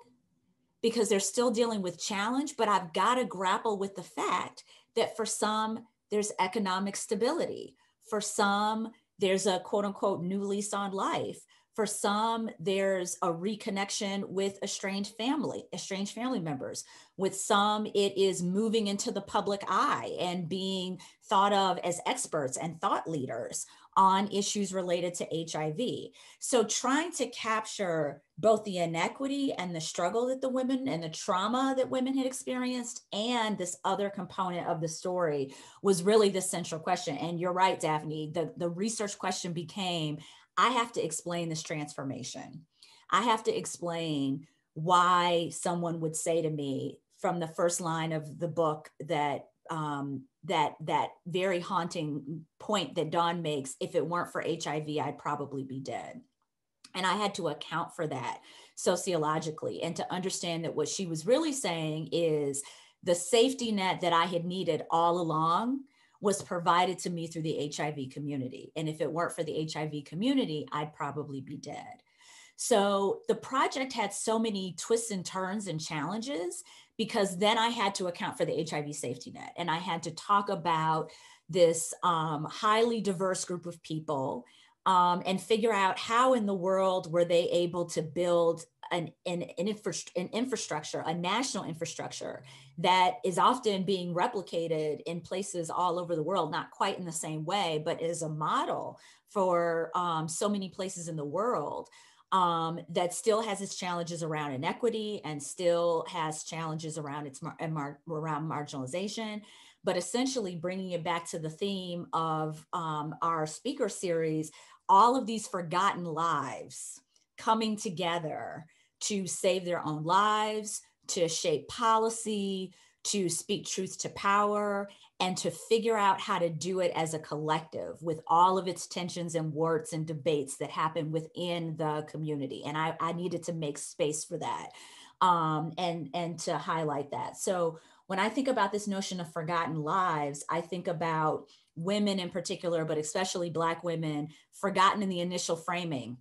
[SPEAKER 6] because they're still dealing with challenge, but I've got to grapple with the fact that for some, there's economic stability. For some, there's a quote unquote new lease on life. For some, there's a reconnection with estranged family, estranged family members. With some, it is moving into the public eye and being thought of as experts and thought leaders on issues related to HIV. So, trying to capture both the inequity and the struggle that the women and the trauma that women had experienced, and this other component of the story was really the central question. And you're right, Daphne, the, the research question became I have to explain this transformation. I have to explain why someone would say to me from the first line of the book that um, that that very haunting point that Dawn makes. If it weren't for HIV, I'd probably be dead. And I had to account for that sociologically and to understand that what she was really saying is the safety net that I had needed all along was provided to me through the HIV community. And if it weren't for the HIV community, I'd probably be dead. So the project had so many twists and turns and challenges because then I had to account for the HIV safety net and I had to talk about this um, highly diverse group of people um, and figure out how in the world were they able to build an, an, an, infra- an infrastructure, a national infrastructure that is often being replicated in places all over the world, not quite in the same way, but is a model for um, so many places in the world um, that still has its challenges around inequity and still has challenges around its mar- mar- around marginalization. But essentially bringing it back to the theme of um, our speaker series all of these forgotten lives coming together to save their own lives to shape policy to speak truth to power and to figure out how to do it as a collective with all of its tensions and warts and debates that happen within the community. And I, I needed to make space for that um, and, and to highlight that. So when I think about this notion of forgotten lives, I think about women in particular, but especially Black women, forgotten in the initial framing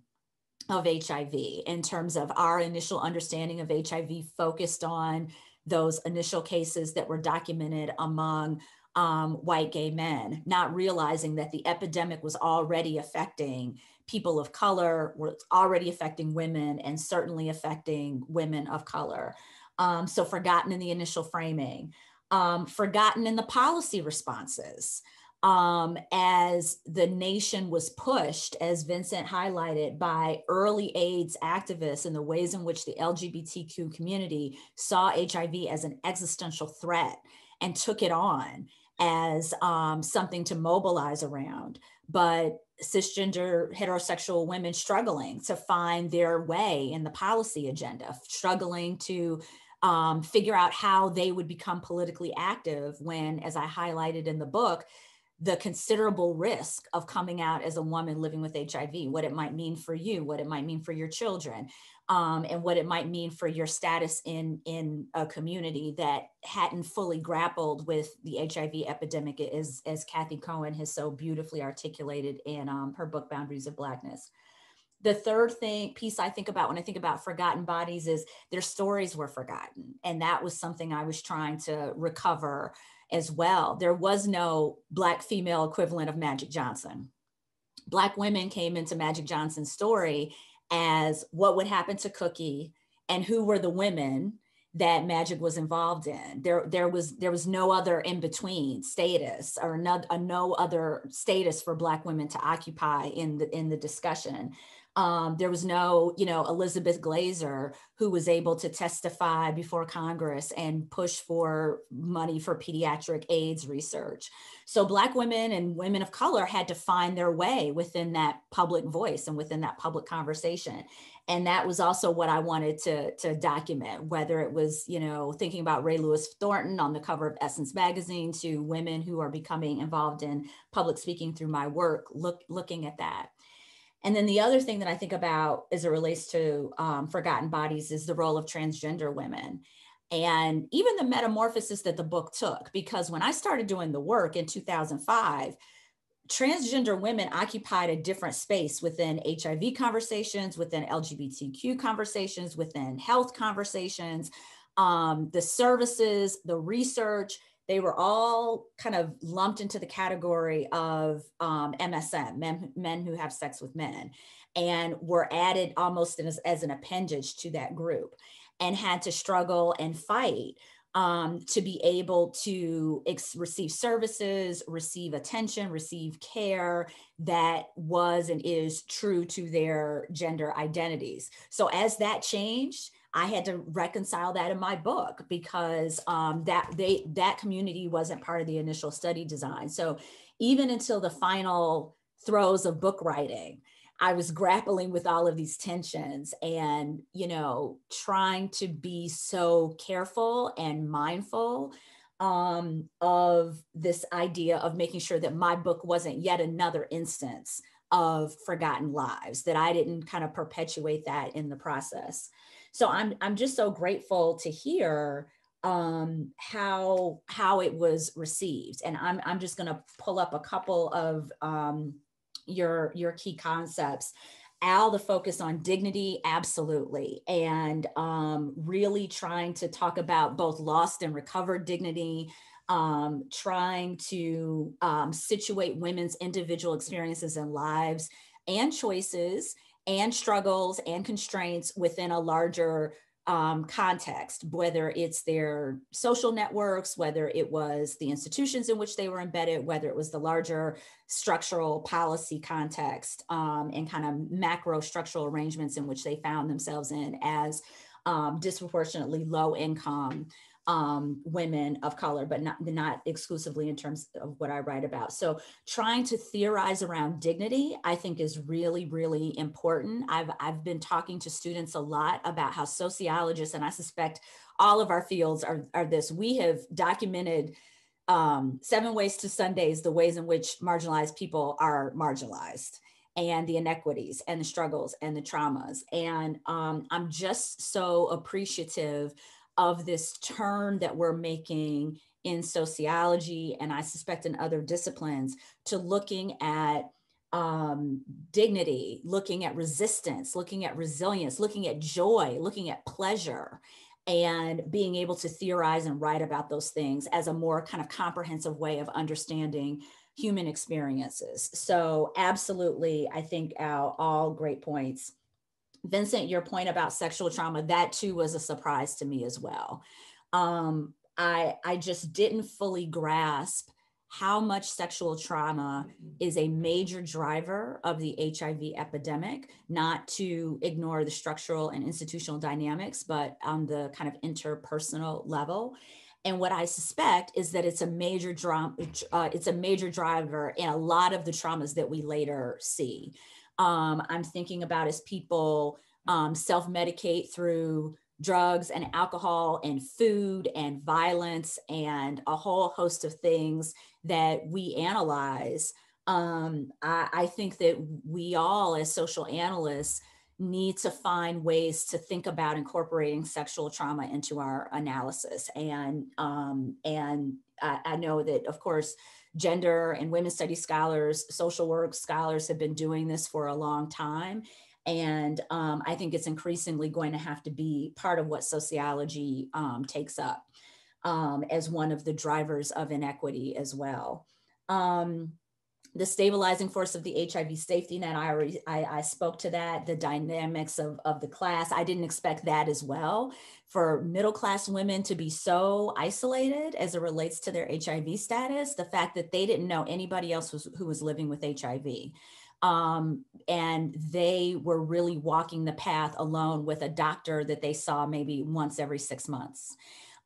[SPEAKER 6] of HIV in terms of our initial understanding of HIV focused on those initial cases that were documented among um, white gay men, not realizing that the epidemic was already affecting people of color, was already affecting women, and certainly affecting women of color. Um, so, forgotten in the initial framing, um, forgotten in the policy responses. Um, as the nation was pushed, as Vincent highlighted, by early AIDS activists and the ways in which the LGBTQ community saw HIV as an existential threat and took it on as um, something to mobilize around, but cisgender heterosexual women struggling to find their way in the policy agenda, struggling to um, figure out how they would become politically active when, as I highlighted in the book, the considerable risk of coming out as a woman living with HIV, what it might mean for you, what it might mean for your children, um, and what it might mean for your status in, in a community that hadn't fully grappled with the HIV epidemic, as, as Cathy Cohen has so beautifully articulated in um, her book, Boundaries of Blackness. The third thing piece I think about when I think about forgotten bodies is their stories were forgotten. And that was something I was trying to recover as well. There was no Black female equivalent of Magic Johnson. Black women came into Magic Johnson's story as what would happen to Cookie and who were the women that magic was involved in. There there was there was no other in between status or no, no other status for black women to occupy in the in the discussion um, there was no, you know, Elizabeth Glaser who was able to testify before Congress and push for money for pediatric AIDS research. So Black women and women of color had to find their way within that public voice and within that public conversation. And that was also what I wanted to, to document, whether it was, you know, thinking about Rae Lewis-Thornton on the cover of Essence magazine to women who are becoming involved in public speaking through my work, look, looking at that. And then the other thing that I think about as it relates to um, forgotten bodies is the role of transgender women. And even the metamorphosis that the book took, because when I started doing the work in 2005, transgender women occupied a different space within HIV conversations, within LGBTQ conversations, within health conversations, um, the services, the research, they were all kind of lumped into the category of um, MSM, men, men who have sex with men, and were added almost as, as an appendage to that group and had to struggle and fight um, to be able to ex- receive services, receive attention, receive care that was and is true to their gender identities. So as that changed, I had to reconcile that in my book because um, that they that community wasn't part of the initial study design. So even until the final throes of book writing, I was grappling with all of these tensions and you know trying to be so careful and mindful um, of this idea of making sure that my book wasn't yet another instance of forgotten lives that I didn't kind of perpetuate that in the process so i'm i'm just so grateful to hear um, how how it was received. And i'm i'm just going to pull up a couple of um, your your key concepts. Al the focus on dignity absolutely. And um, really trying to talk about both lost and recovered dignity um, trying to um, situate women's individual experiences and lives and choices and struggles and constraints within a larger um, context, whether it's their social networks, whether it was the institutions in which they were embedded, whether it was the larger structural policy context um, and kind of macro structural arrangements in which they found themselves in as um, disproportionately low income um, women of color, but not, not exclusively in terms of what I write about. So trying to theorize around dignity, I think is really, really important. I've, I've been talking to students a lot about how sociologists, and I suspect all of our fields are, are this, we have documented um, seven ways to Sundays, the ways in which marginalized people are marginalized and the inequities and the struggles and the traumas. And um, I'm just so appreciative of this turn that we're making in sociology and I suspect in other disciplines to looking at um, dignity, looking at resistance, looking at resilience, looking at joy, looking at pleasure, and being able to theorize and write about those things as a more kind of comprehensive way of understanding human experiences. So, absolutely, I think Al, all great points. Vincent, your point about sexual trauma, that too was a surprise to me as well. Um, I, I just didn't fully grasp how much sexual trauma is a major driver of the HIV epidemic, not to ignore the structural and institutional dynamics, but on the kind of interpersonal level. And what I suspect is that it's a major drama, uh, it's a major driver in a lot of the traumas that we later see um, I'm thinking about as people um, self medicate through drugs and alcohol and food and violence and a whole host of things that we analyze. Um, I, I think that we all, as social analysts, need to find ways to think about incorporating sexual trauma into our analysis. And um, and I, I know that, of course, gender and women's studies scholars, social work scholars have been doing this for a long time. And um, I think it's increasingly going to have to be part of what sociology um, takes up um, as one of the drivers of inequity as well. Um, the stabilizing force of the HIV safety net, I already I, I, spoke to that, the dynamics of, of the class. I didn't expect that as well. For middle class women to be so isolated as it relates to their HIV status, the fact that they didn't know anybody else was, who was living with HIV. Um, and they were really walking the path alone with a doctor that they saw maybe once every six months.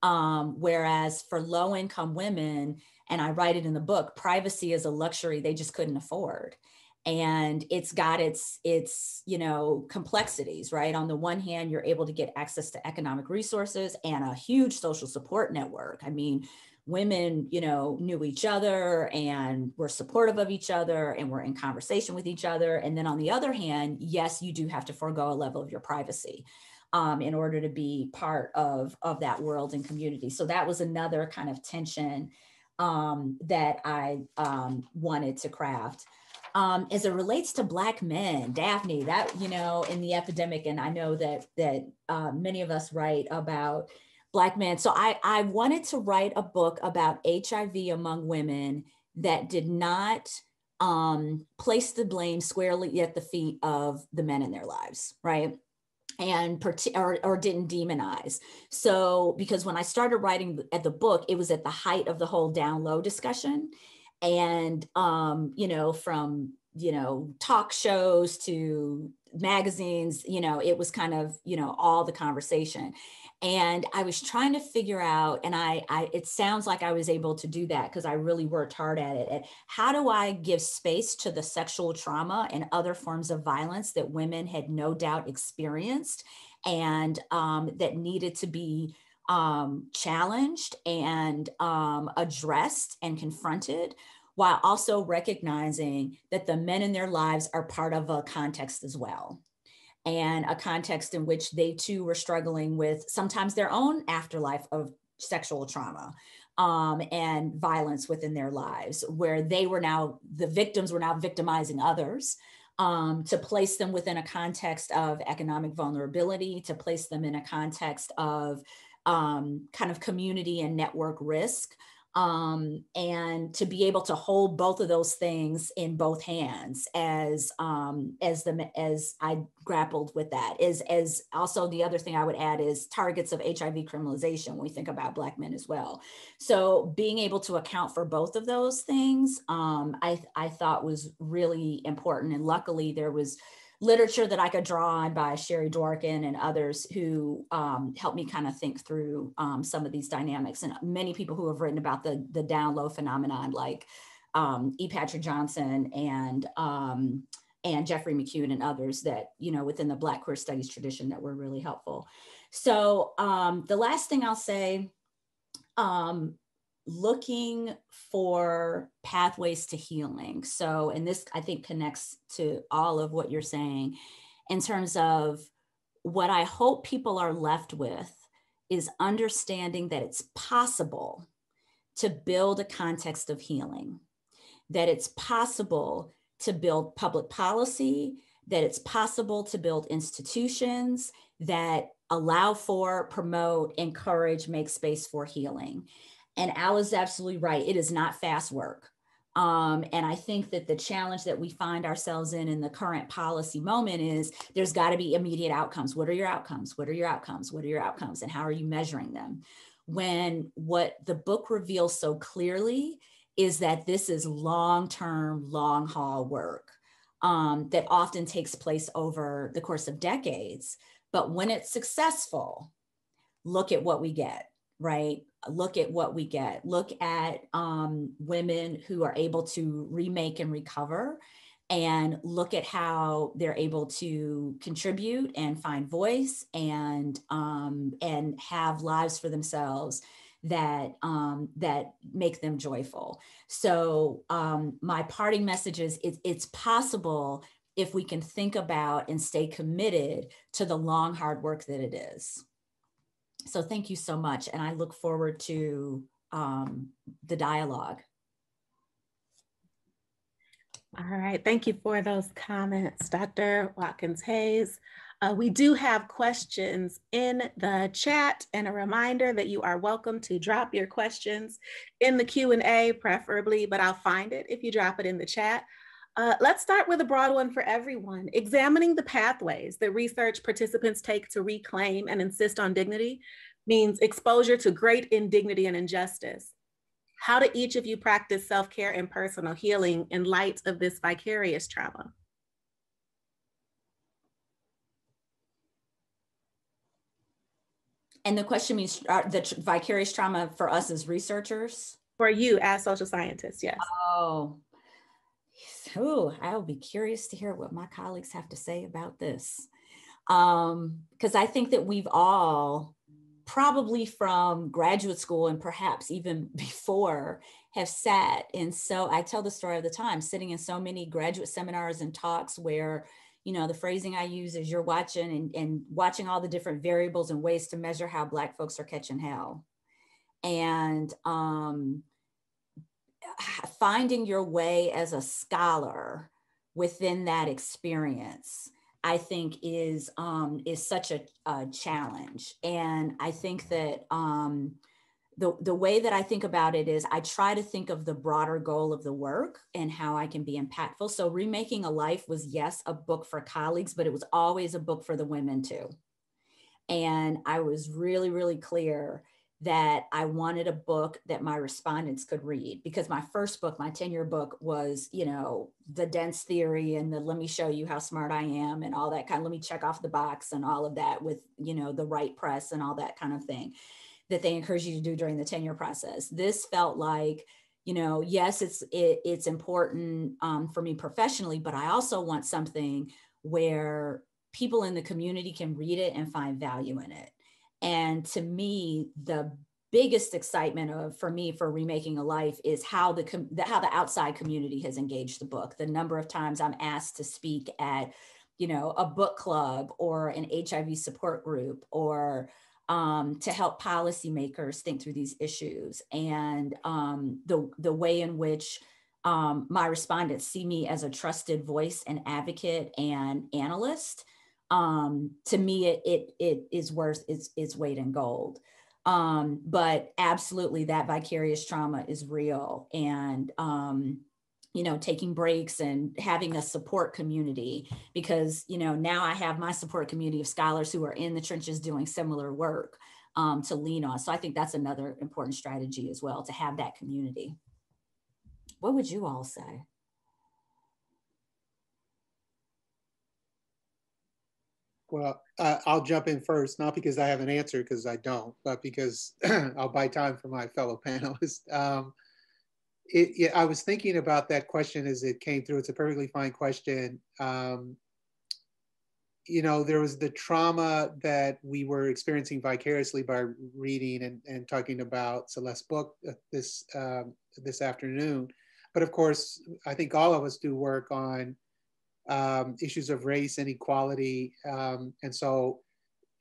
[SPEAKER 6] Um, whereas for low income women, and I write it in the book, privacy is a luxury they just couldn't afford. And it's got its its you know complexities, right? On the one hand, you're able to get access to economic resources and a huge social support network. I mean, women, you know, knew each other and were supportive of each other and were in conversation with each other. And then on the other hand, yes, you do have to forego a level of your privacy um, in order to be part of, of that world and community. So that was another kind of tension um, that I um, wanted to craft. Um, as it relates to Black men, Daphne, that, you know, in the epidemic, and I know that, that uh, many of us write about Black men. So I, I wanted to write a book about HIV among women that did not um, place the blame squarely at the feet of the men in their lives, right? And or, or didn't demonize. So because when i started writing at the book it was at the height of the whole down low discussion. And um you know from you know talk shows to magazines you know it was kind of you know all the conversation and i was trying to figure out and i, I it sounds like i was able to do that because i really worked hard at it at how do i give space to the sexual trauma and other forms of violence that women had no doubt experienced and um, that needed to be um, challenged and um, addressed and confronted while also recognizing that the men in their lives are part of a context as well and a context in which they too were struggling with sometimes their own afterlife of sexual trauma um, and violence within their lives, where they were now, the victims were now victimizing others. Um, to place them within a context of economic vulnerability, to place them in a context of um, kind of community and network risk, um, and to be able to hold both of those things in both hands as um, as the as I grappled with that is as also the other thing I would add is targets of HIV criminalization when we think about Black men as well. So being able to account for both of those things, um, I I thought was really important, and luckily there was literature that I could draw on by Shari Dworkin and others who um, helped me kind of think through um, some of these dynamics. And many people who have written about the, the down low phenomenon, like um, E. Patrick Johnson and um, and Jeffrey McCune and others that, you know, within the Black queer studies tradition that were really helpful. So um, the last thing I'll say, um, looking for pathways to healing. So, and this I think connects to all of what you're saying in terms of what I hope people are left with is understanding that it's possible to build a context of healing, that it's possible to build public policy, that it's possible to build institutions that allow for, promote, encourage, make space for healing. And Al is absolutely right. It is not fast work. Um, and I think that the challenge that we find ourselves in in the current policy moment is there's got to be immediate outcomes. What are your outcomes? What are your outcomes? What are your outcomes? And how are you measuring them? When what the book reveals so clearly is that this is long term, long haul work um, that often takes place over the course of decades. But when it's successful, look at what we get right? Look at what we get. Look at um, women who are able to remake and recover and look at how they're able to contribute and find voice and um, and have lives for themselves that um, that make them joyful. So um, my parting message is it, it's possible if we can think about and stay committed to the long hard work that it is so thank you so much. And I look forward to um, the dialogue.
[SPEAKER 1] All right, thank you for those comments, Dr. Watkins Hayes. Uh, we do have questions in the chat and a reminder that you are welcome to drop your questions in the Q&A preferably, but I'll find it if you drop it in the chat. Uh, let's start with a broad one for everyone. Examining the pathways that research participants take to reclaim and insist on dignity means exposure to great indignity and injustice. How do each of you practice self-care and personal healing in light of this vicarious trauma?
[SPEAKER 6] And the question means uh, the vicarious trauma for us as researchers?
[SPEAKER 1] For you as social scientists, yes.
[SPEAKER 6] Oh, Ooh, I'll be curious to hear what my colleagues have to say about this. Because um, I think that we've all probably from graduate school and perhaps even (laughs) before have sat and so i tell the story of the time sitting in so many graduate seminars and talks where you know the phrasing i use is you're watching and, and watching all the different variables and ways to measure how black folks are catching hell and um, finding your way as a scholar within that experience I think is um, is such a, a, challenge, and I think that um, the the way that I think about it is I try to think of the broader goal of the work and how I can be impactful. So remaking a life was yes a book for colleagues, but it was always a book for the women too, and I was really really clear that I wanted a book that my respondents could read because my first book, my tenure book, was, you know, the dense theory and the let me show you how smart I am and all that kind of let me check off the box and all of that with, you know, the right press and all that kind of thing that they encourage you to do during the tenure process. This felt like, you know, yes, it's it, it's important um, for me professionally, but I also want something where people in the community can read it and find value in it and to me, the biggest excitement of for me for remaking a life is how the, com- the, how the outside community has engaged the book. The number of times I'm asked to speak at, you know, a book club or an HIV support group or um, to help policymakers think through these issues and um, the the way in which um, my respondents see me as a trusted voice and advocate and analyst um, to me it, it it is worth its its weight in gold. Um, but absolutely that vicarious trauma is real. And um, you know taking breaks and having a support community because you know now i have my support community of scholars who are in the trenches doing similar work um, to lean on. So i think that's another important strategy as well to have that community. What would you all say
[SPEAKER 4] Well, uh, I'll jump in first, not because I have an answer, because I don't, but because (clears throat) I'll buy time for my fellow (laughs) panelists. Um, it, yeah, I was thinking about that question as it came through. It's a perfectly fine question. Um, you know, there was the trauma that we were experiencing vicariously by reading and, and talking about Celeste's book uh, this um, this afternoon. But of course, I think all of us do work on um, issues of race and equality. Um, and so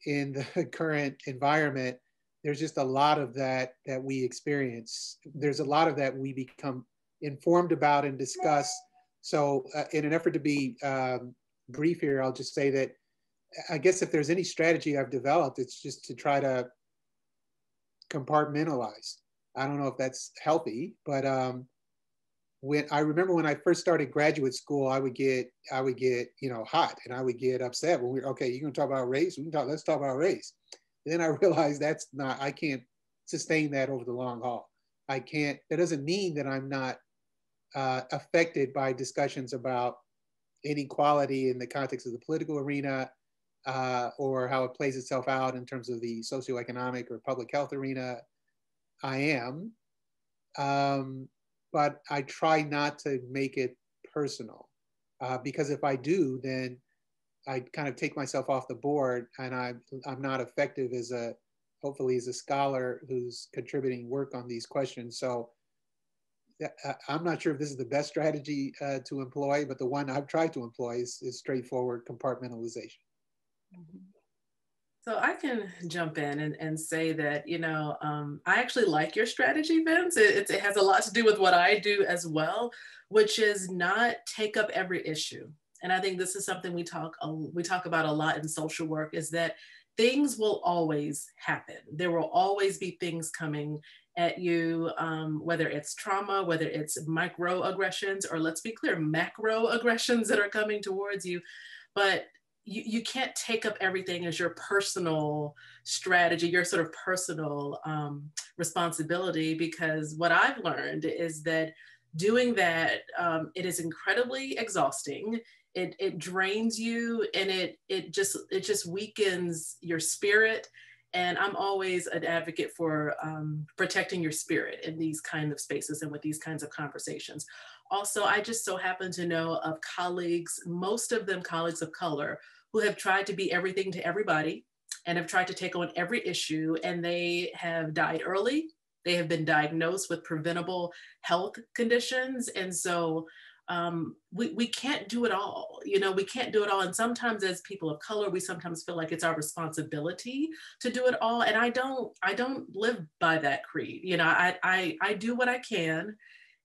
[SPEAKER 4] in the (laughs) current environment, there's just a lot of that that we experience. There's a lot of that we become informed about and discuss. So uh, in an effort to be um, brief here, I'll just say that I guess if there's any strategy I've developed, it's just to try to compartmentalize. I don't know if that's healthy, but um, when I remember when I first started graduate school, I would get I would get you know hot and I would get upset when we okay. You're gonna talk about race. We can talk. Let's talk about race. Then I (laughs) realized that's not. I can't sustain that over the long haul. I can't. That doesn't mean that I'm not uh, affected by discussions about inequality in the context of the political arena uh, or how it plays itself out in terms of the socioeconomic or public health arena. I am. Um, but I try not to make it personal uh, because if I do, then I kind of take myself off the board and I'm, I'm not effective as a, hopefully as a scholar who's contributing work on these questions. So I'm not sure if this is the best strategy uh, to employ, but the one I've tried to employ is, is straightforward compartmentalization. Mm -hmm.
[SPEAKER 5] So I can jump in and, and say that, you know, um, I actually like your strategy, Vince. It, it, has a lot to do with what I do as well, which is not take up every issue and I think this is something we talk we talk about a lot in social work is that things will always happen. There will always be things coming at you, um, whether it's trauma, whether it's microaggressions, or let's be clear, macroaggressions that are coming towards you. But you, you can't take up everything as your personal strategy, your sort of personal um, responsibility, because what I've learned is that doing that, um, it is incredibly exhausting. It, it drains you and it, it just it just weakens your spirit and i'm always an advocate for um, protecting your spirit in these kind of spaces and with these kinds of conversations also i just so happen to know of colleagues most of them colleagues of color who have tried to be everything to everybody and have tried to take on every issue, and they have died early. They have been diagnosed with preventable health conditions. And so um, we, we can't do it all. You know, we can't do it all. And sometimes as people of color, we sometimes feel like it's our responsibility to do it all. And I don't, I don't live by that creed. You know, I, I, I do what I can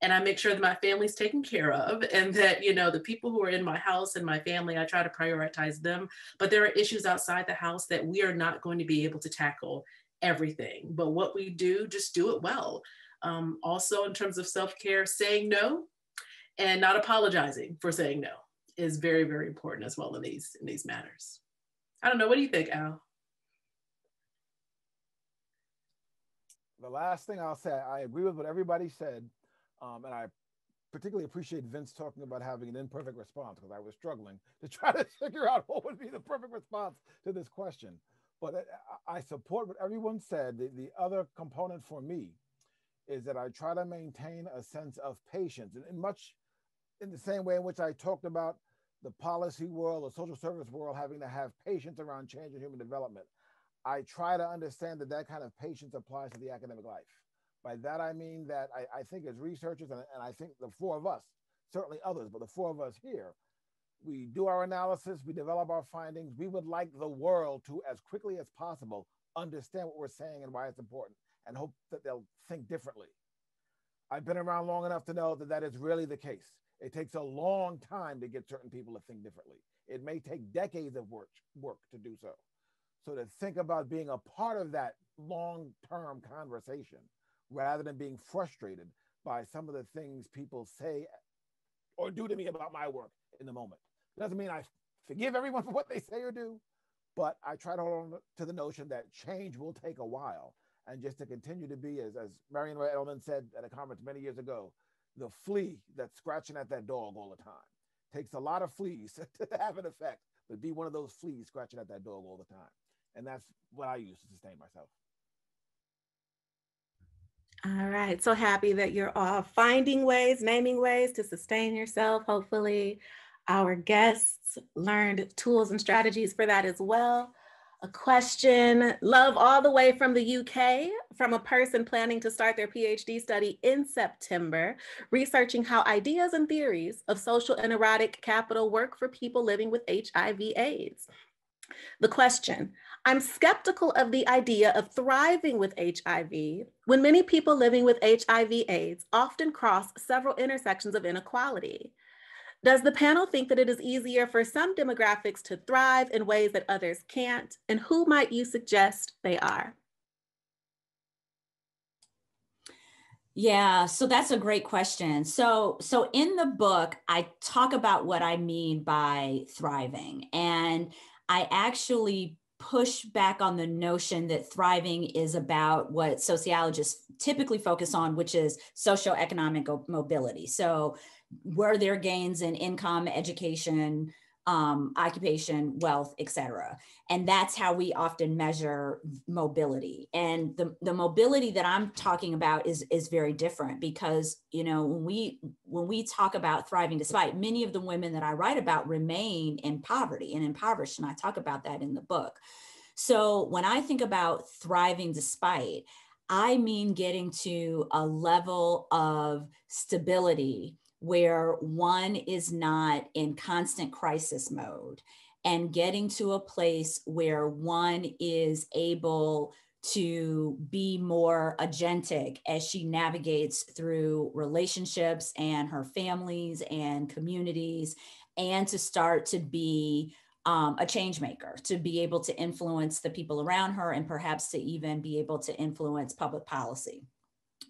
[SPEAKER 5] and I make sure that my family's taken care of and that, you know, the people who are in my house and my family, I try to prioritize them. But there are issues outside the house that we are not going to be able to tackle everything. But what we do, just do it well. Um, also, in terms of self care, saying no and not apologizing for saying no is very, very important as well in these in these matters. I don't know. What do you think, Al?
[SPEAKER 3] The last thing I'll say, I agree with what everybody said. Um, and I particularly appreciate Vince talking about having an imperfect response because I was struggling to try to (laughs) figure out what would be the perfect response to this question. But I support what everyone said. The, the other component for me is that I try to maintain a sense of patience and, and much in the same way in which I talked about the policy world, the social service world having to have patience around change in human development. I try to understand that that kind of patience applies to the academic life. By that, I mean that I, I think as researchers, and, and I think the four of us, certainly others, but the four of us here, we do our analysis, we develop our findings. We would like the world to, as quickly as possible, understand what we're saying and why it's important and hope that they'll think differently. I've been around long enough to know that that is really the case. It takes a long time to get certain people to think differently. It may take decades of work, work to do so. So to think about being a part of that long-term conversation rather than being frustrated by some of the things people say or do to me about my work in the moment. It Doesn't mean I forgive everyone (laughs) for what they say or do, but I try to hold on to the notion that change will take a while. And just to continue to be, as, as Marian Wright Edelman said at a conference many years ago, the flea that's scratching at that dog all the time. Takes a lot of fleas (laughs) to have an effect, but be one of those fleas scratching at that dog all the time. And that's what I use to sustain myself.
[SPEAKER 1] All right. So happy that you're all finding ways, naming ways to sustain yourself. Hopefully, our guests learned tools and strategies for that as well. A question, love all the way from the UK, from a person planning to start their PhD study in September, researching how ideas and theories of social and erotic capital work for people living with HIV/AIDS. The question I'm skeptical of the idea of thriving with HIV when many people living with HIV/AIDS often cross several intersections of inequality. Does the panel think that it is easier for some demographics to thrive in ways that others can't? And who might you suggest they are?
[SPEAKER 6] Yeah, so that's a great question. So so in the book I talk about what I mean by thriving and I actually push back on the notion that thriving is about what sociologists typically focus on, which is socioeconomic mobility. So, were there gains in income, education, um, occupation, wealth, etc. And that's how we often measure mobility. And the, the mobility that I'm talking about is, is very different because, you know, when we when we talk about thriving despite, many of the women that I write about remain in poverty and impoverished. And I talk about that in the book. So when I think about thriving despite, I mean getting to a level of stability where one is not in constant crisis mode and getting to a place where one is able to be more agentic as she navigates through relationships and her families and communities and to start to be um, a change maker, to be able to influence the people around her and perhaps to even be able to influence public policy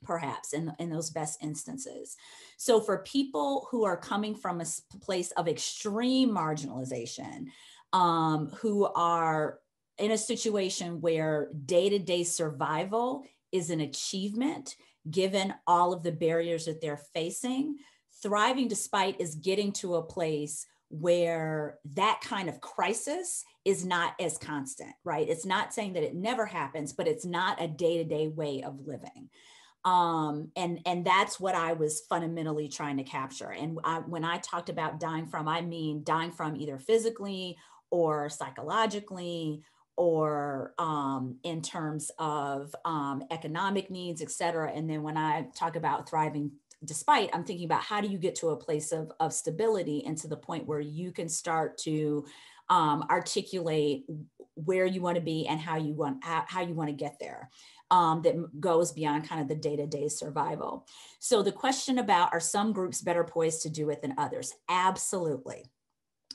[SPEAKER 6] perhaps in, in those best instances. So for people who are coming from a place of extreme marginalization, um, who are in a situation where day-to-day survival is an achievement, given all of the barriers that they're facing, thriving despite is getting to a place where that kind of crisis is not as constant, right? It's not saying that it never happens, but it's not a day to day way of living. Um, and and that's what I was fundamentally trying to capture. And I, when I talked about dying from, I mean dying from either physically or psychologically or um, in terms of um, economic needs, et cetera. And then when I talk about thriving despite i'm thinking about how do you get to a place of, of stability and to the point where you can start to um, articulate where you want to be and how you want how, how you want to get there um, that goes beyond kind of the day-to-day survival. So the question about are some groups better poised to do it than others? Absolutely.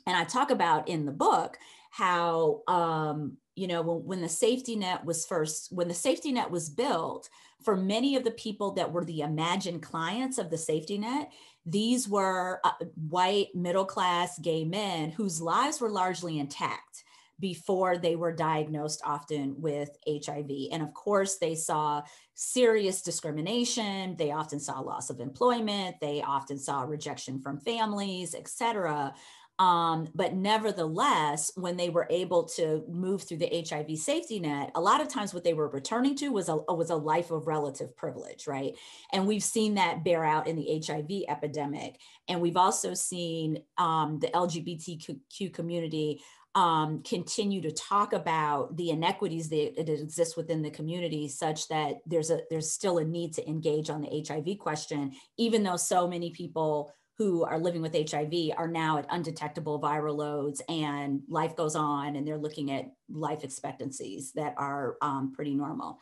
[SPEAKER 6] And i talk about in the book how um, you know when, when the safety net was first when the safety net was built for many of the people that were the imagined clients of the safety net, these were uh, white, middle class gay men whose lives were largely intact before they were diagnosed often with HIV. And of course, they saw serious discrimination. They often saw loss of employment. They often saw rejection from families, et cetera. Um, but nevertheless, when they were able to move through the HIV safety net, a lot of times what they were returning to was a was a life of relative privilege, right? And we've seen that bear out in the HIV epidemic, and we've also seen um, the LGBTQ community um, continue to talk about the inequities that, that exist within the community, such that there's a there's still a need to engage on the HIV question, even though so many people who are living with HIV are now at undetectable viral loads and life goes on and they're looking at life expectancies that are um, pretty normal.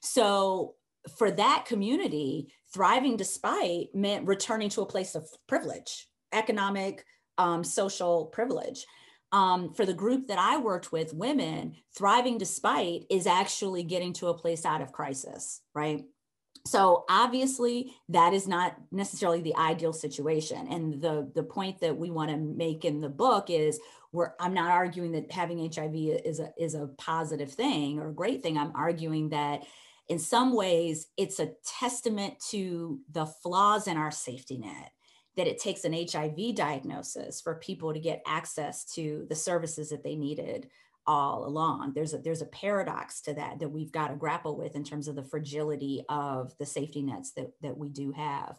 [SPEAKER 6] So for that community, thriving despite meant returning to a place of privilege, economic, um, social privilege. Um, for the group that I worked with, women, thriving despite is actually getting to a place out of crisis, right? so obviously that is not necessarily the ideal situation. And the the point that we want to make in the book is where i'm not arguing that having hiv is a is a positive thing or a great thing. I'm arguing that in some ways it's a testament to the flaws in our safety net that it takes an hiv diagnosis for people to get access to the services that they needed all along. There's a there's a paradox to that that we've got to grapple with in terms of the fragility of the safety nets that that we do have.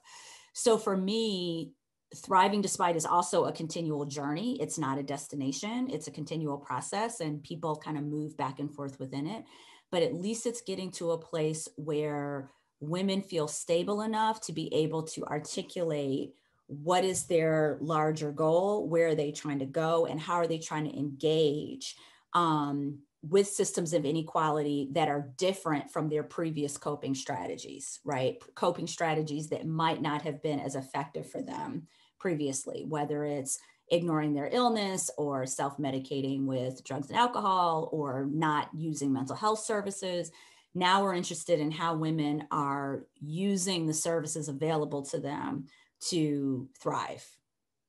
[SPEAKER 6] So for me, thriving despite is also a continual journey. It's not a destination. It's a continual process, and people kind of move back and forth within it. But at least it's getting to a place where women feel stable enough to be able to articulate what is their larger goal where are they trying to go and how are they trying to engage um, with systems of inequality that are different from their previous coping strategies, right? Coping strategies that might not have been as effective for them previously, whether it's ignoring their illness or self medicating with drugs and alcohol or not using mental health services. Now we're interested in how women are using the services available to them to thrive,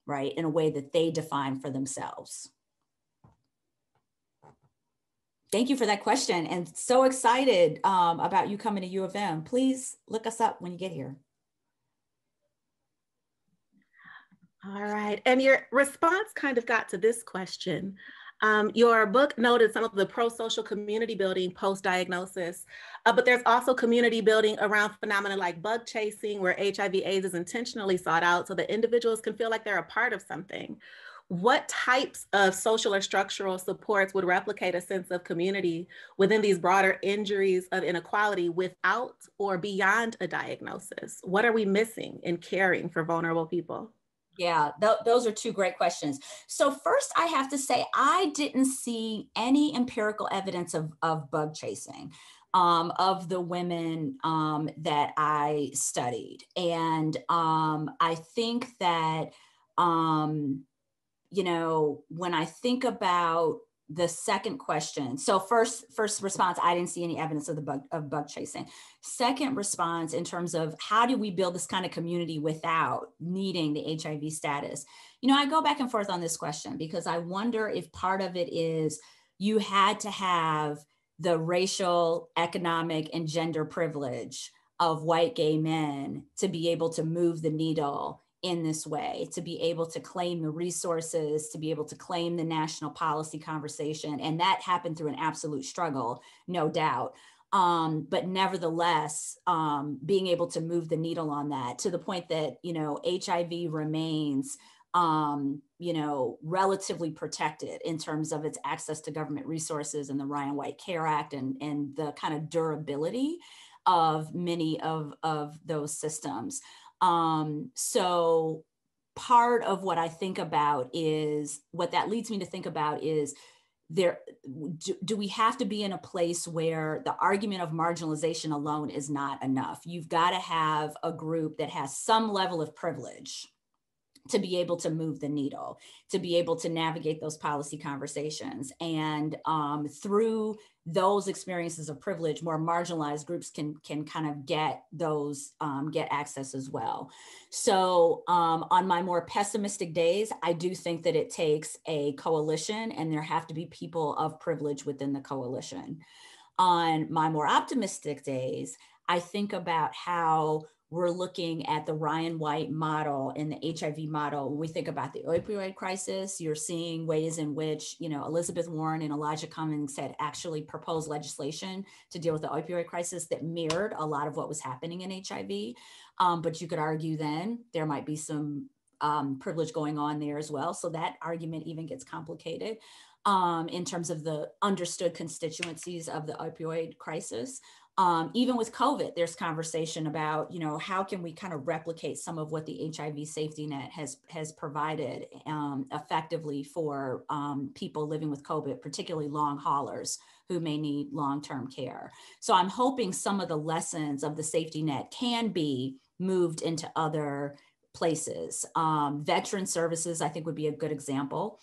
[SPEAKER 6] right? In a way that they define for themselves. Thank you for that question and so excited um, about you coming to U of M. Please look us up when you get here.
[SPEAKER 1] All right. And your response kind of got to this question. Um, your book noted some of the pro-social community building post-diagnosis, uh, but there's also community building around phenomena like bug chasing, where HIV AIDS is intentionally sought out so that individuals can feel like they're a part of something what types of social or structural supports would replicate a sense of community within these broader injuries of inequality without or beyond a diagnosis? What are we missing in caring for vulnerable people?
[SPEAKER 6] Yeah, th- those are two great questions. So, first, I have to say, I didn't see any empirical evidence of, of bug chasing. Um, of the women um, that I studied. And um, I think that um, you know, when I think about the second question. So first first response i didn't see any evidence of the bug of bug chasing. Second response in terms of how do we build this kind of community without needing the hiv status? You know i go back and forth on this question because i wonder if part of it is you had to have the racial economic and gender privilege of white gay men to be able to move the needle in this way to be able to claim the resources to be able to claim the national policy conversation and that happened through an absolute struggle no doubt. Um, but nevertheless um, being able to move the needle on that to the point that you know hiv remains um, you know relatively protected in terms of its access to government resources and the ryan white care act and, and the kind of durability of many of, of those systems um, so part of what I think about is what that leads me to think about is there do, do, we have to be in a place where the argument of marginalization alone is not enough? You've got to have a group that has some level of privilege to be able to move the needle, to be able to navigate those policy conversations. And um, through those experiences of privilege, more marginalized groups can can kind of get those um, get access as well. So um, on my more pessimistic days, I do think that it takes a coalition, and there have to be people of privilege within the coalition. On my more optimistic days, I think about how we're looking at the Ryan White model and the HIV model. When we think about the opioid crisis, you're seeing ways in which, you know, Elizabeth Warren and Elijah Cummings had actually proposed legislation to deal with the opioid crisis that mirrored a lot of what was happening in HIV. Um, but you could argue then there might be some um, privilege going on there as well. So that argument even gets complicated um, in terms of the understood constituencies of the opioid crisis um, even with COVID, there's conversation about, you know, how can we kind of replicate some of what the HIV safety net has has provided um, effectively for um, people living with COVID, particularly long haulers who may need long-term care. So I'm hoping some of the lessons of the safety net can be moved into other places. Um, veteran services, I think, would be a good example.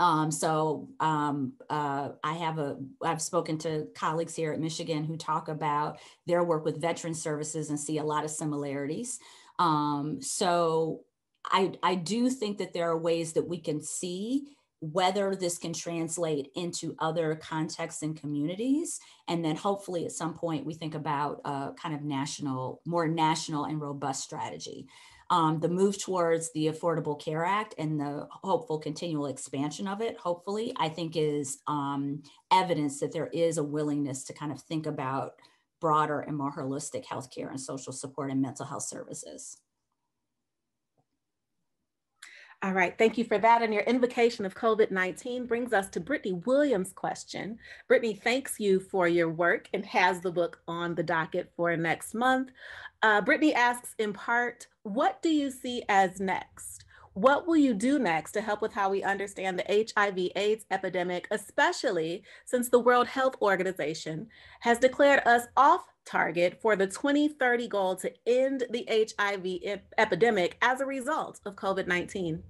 [SPEAKER 6] Um, so um, uh, I have a, I've spoken to colleagues here at Michigan who talk about their work with veteran services and see a lot of similarities. Um, so I, I do think that there are ways that we can see whether this can translate into other contexts and communities. And then hopefully at some point we think about a kind of national, more national and robust strategy um, the move towards the Affordable Care Act and the hopeful continual expansion of it, hopefully, I think is um, evidence that there is a willingness to kind of think about broader and more holistic healthcare and social support and mental health services.
[SPEAKER 1] All right, thank you for that. And your invocation of COVID 19 brings us to Brittany Williams' question. Brittany thanks you for your work and has the book on the docket for next month. Uh, Brittany asks in part, what do you see as next? What will you do next to help with how we understand the HIV AIDS epidemic, especially since the World Health Organization has declared us off target for the 2030 goal to end the HIV epidemic as a result of COVID 19?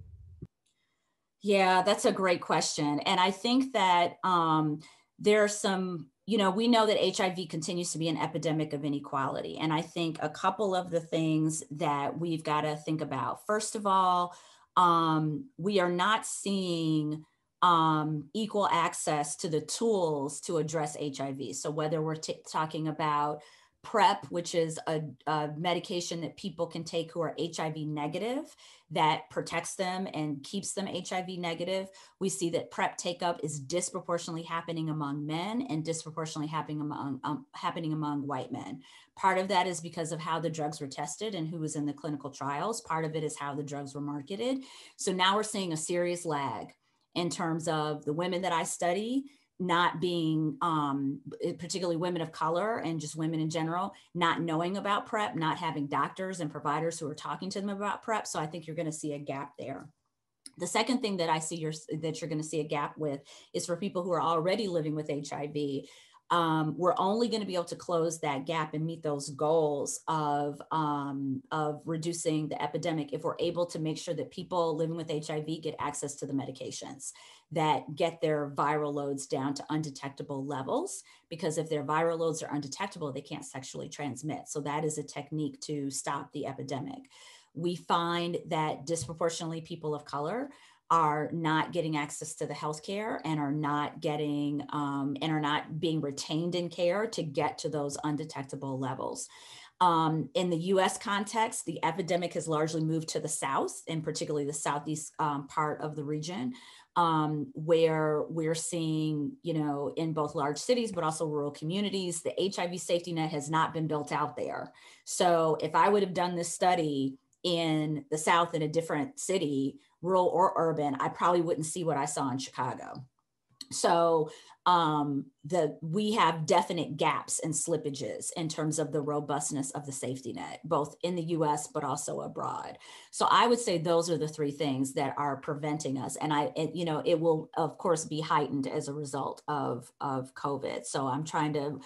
[SPEAKER 6] Yeah, that's a great question. And I think that um, there are some, you know, we know that HIV continues to be an epidemic of inequality. And I think a couple of the things that we've got to think about first of all, um, we are not seeing um, equal access to the tools to address HIV. So whether we're t- talking about PrEP, which is a, a, medication that people can take who are HIV negative that protects them and keeps them HIV negative. We see that PrEP take up is disproportionately happening among men and disproportionately happening among um, happening among white men. Part of that is because of how the drugs were tested and who was in the clinical trials. Part of it is how the drugs were marketed. So now we're seeing a serious lag in terms of the women that I study not being um, particularly women of color and just women in general not knowing about prep not having doctors and providers who are talking to them about prep. So i think you're going to see a gap there. The second thing that i see you're, that you're going to see a gap with is for people who are already living with hiv um, we're only going to be able to close that gap and meet those goals of, um, of reducing the epidemic if we're able to make sure that people living with HIV get access to the medications that get their viral loads down to undetectable levels. Because if their viral loads are undetectable, they can't sexually transmit. So that is a technique to stop the epidemic. We find that disproportionately people of color are not getting access to the healthcare and are not getting um, and are not being retained in care to get to those undetectable levels. Um, in the US context, the epidemic has largely moved to the south, and particularly the southeast um, part of the region, um, where we're seeing, you know, in both large cities, but also rural communities, the HIV safety net has not been built out there. So if I would have done this study in the South in a different city, rural or urban, I probably wouldn't see what I saw in Chicago. So um, the we have definite gaps and slippages in terms of the robustness of the safety net, both in the U.S. but also abroad. So I would say those are the three things that are preventing us, and I, it, you know, it will of course be heightened as a result of of COVID. So I'm trying to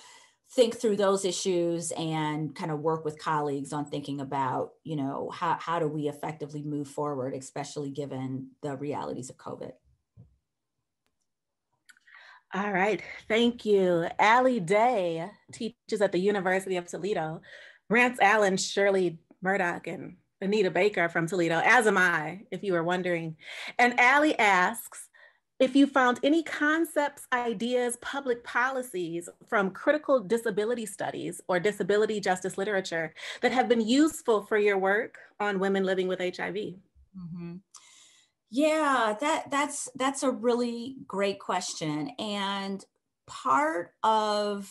[SPEAKER 6] think through those issues and kind of work with colleagues on thinking about, you know, how, how do we effectively move forward, especially given the realities of COVID.
[SPEAKER 1] All right, thank you. Allie Day teaches at the University of Toledo. Rance Allen, Shirley Murdock, and Anita Baker from Toledo, as am I, if you were wondering. And Allie asks, if you found any concepts, ideas, public policies from critical disability studies or disability justice literature that have been useful for your work on women living with HIV. Mm-hmm.
[SPEAKER 6] Yeah, that that's that's a really great question, and part of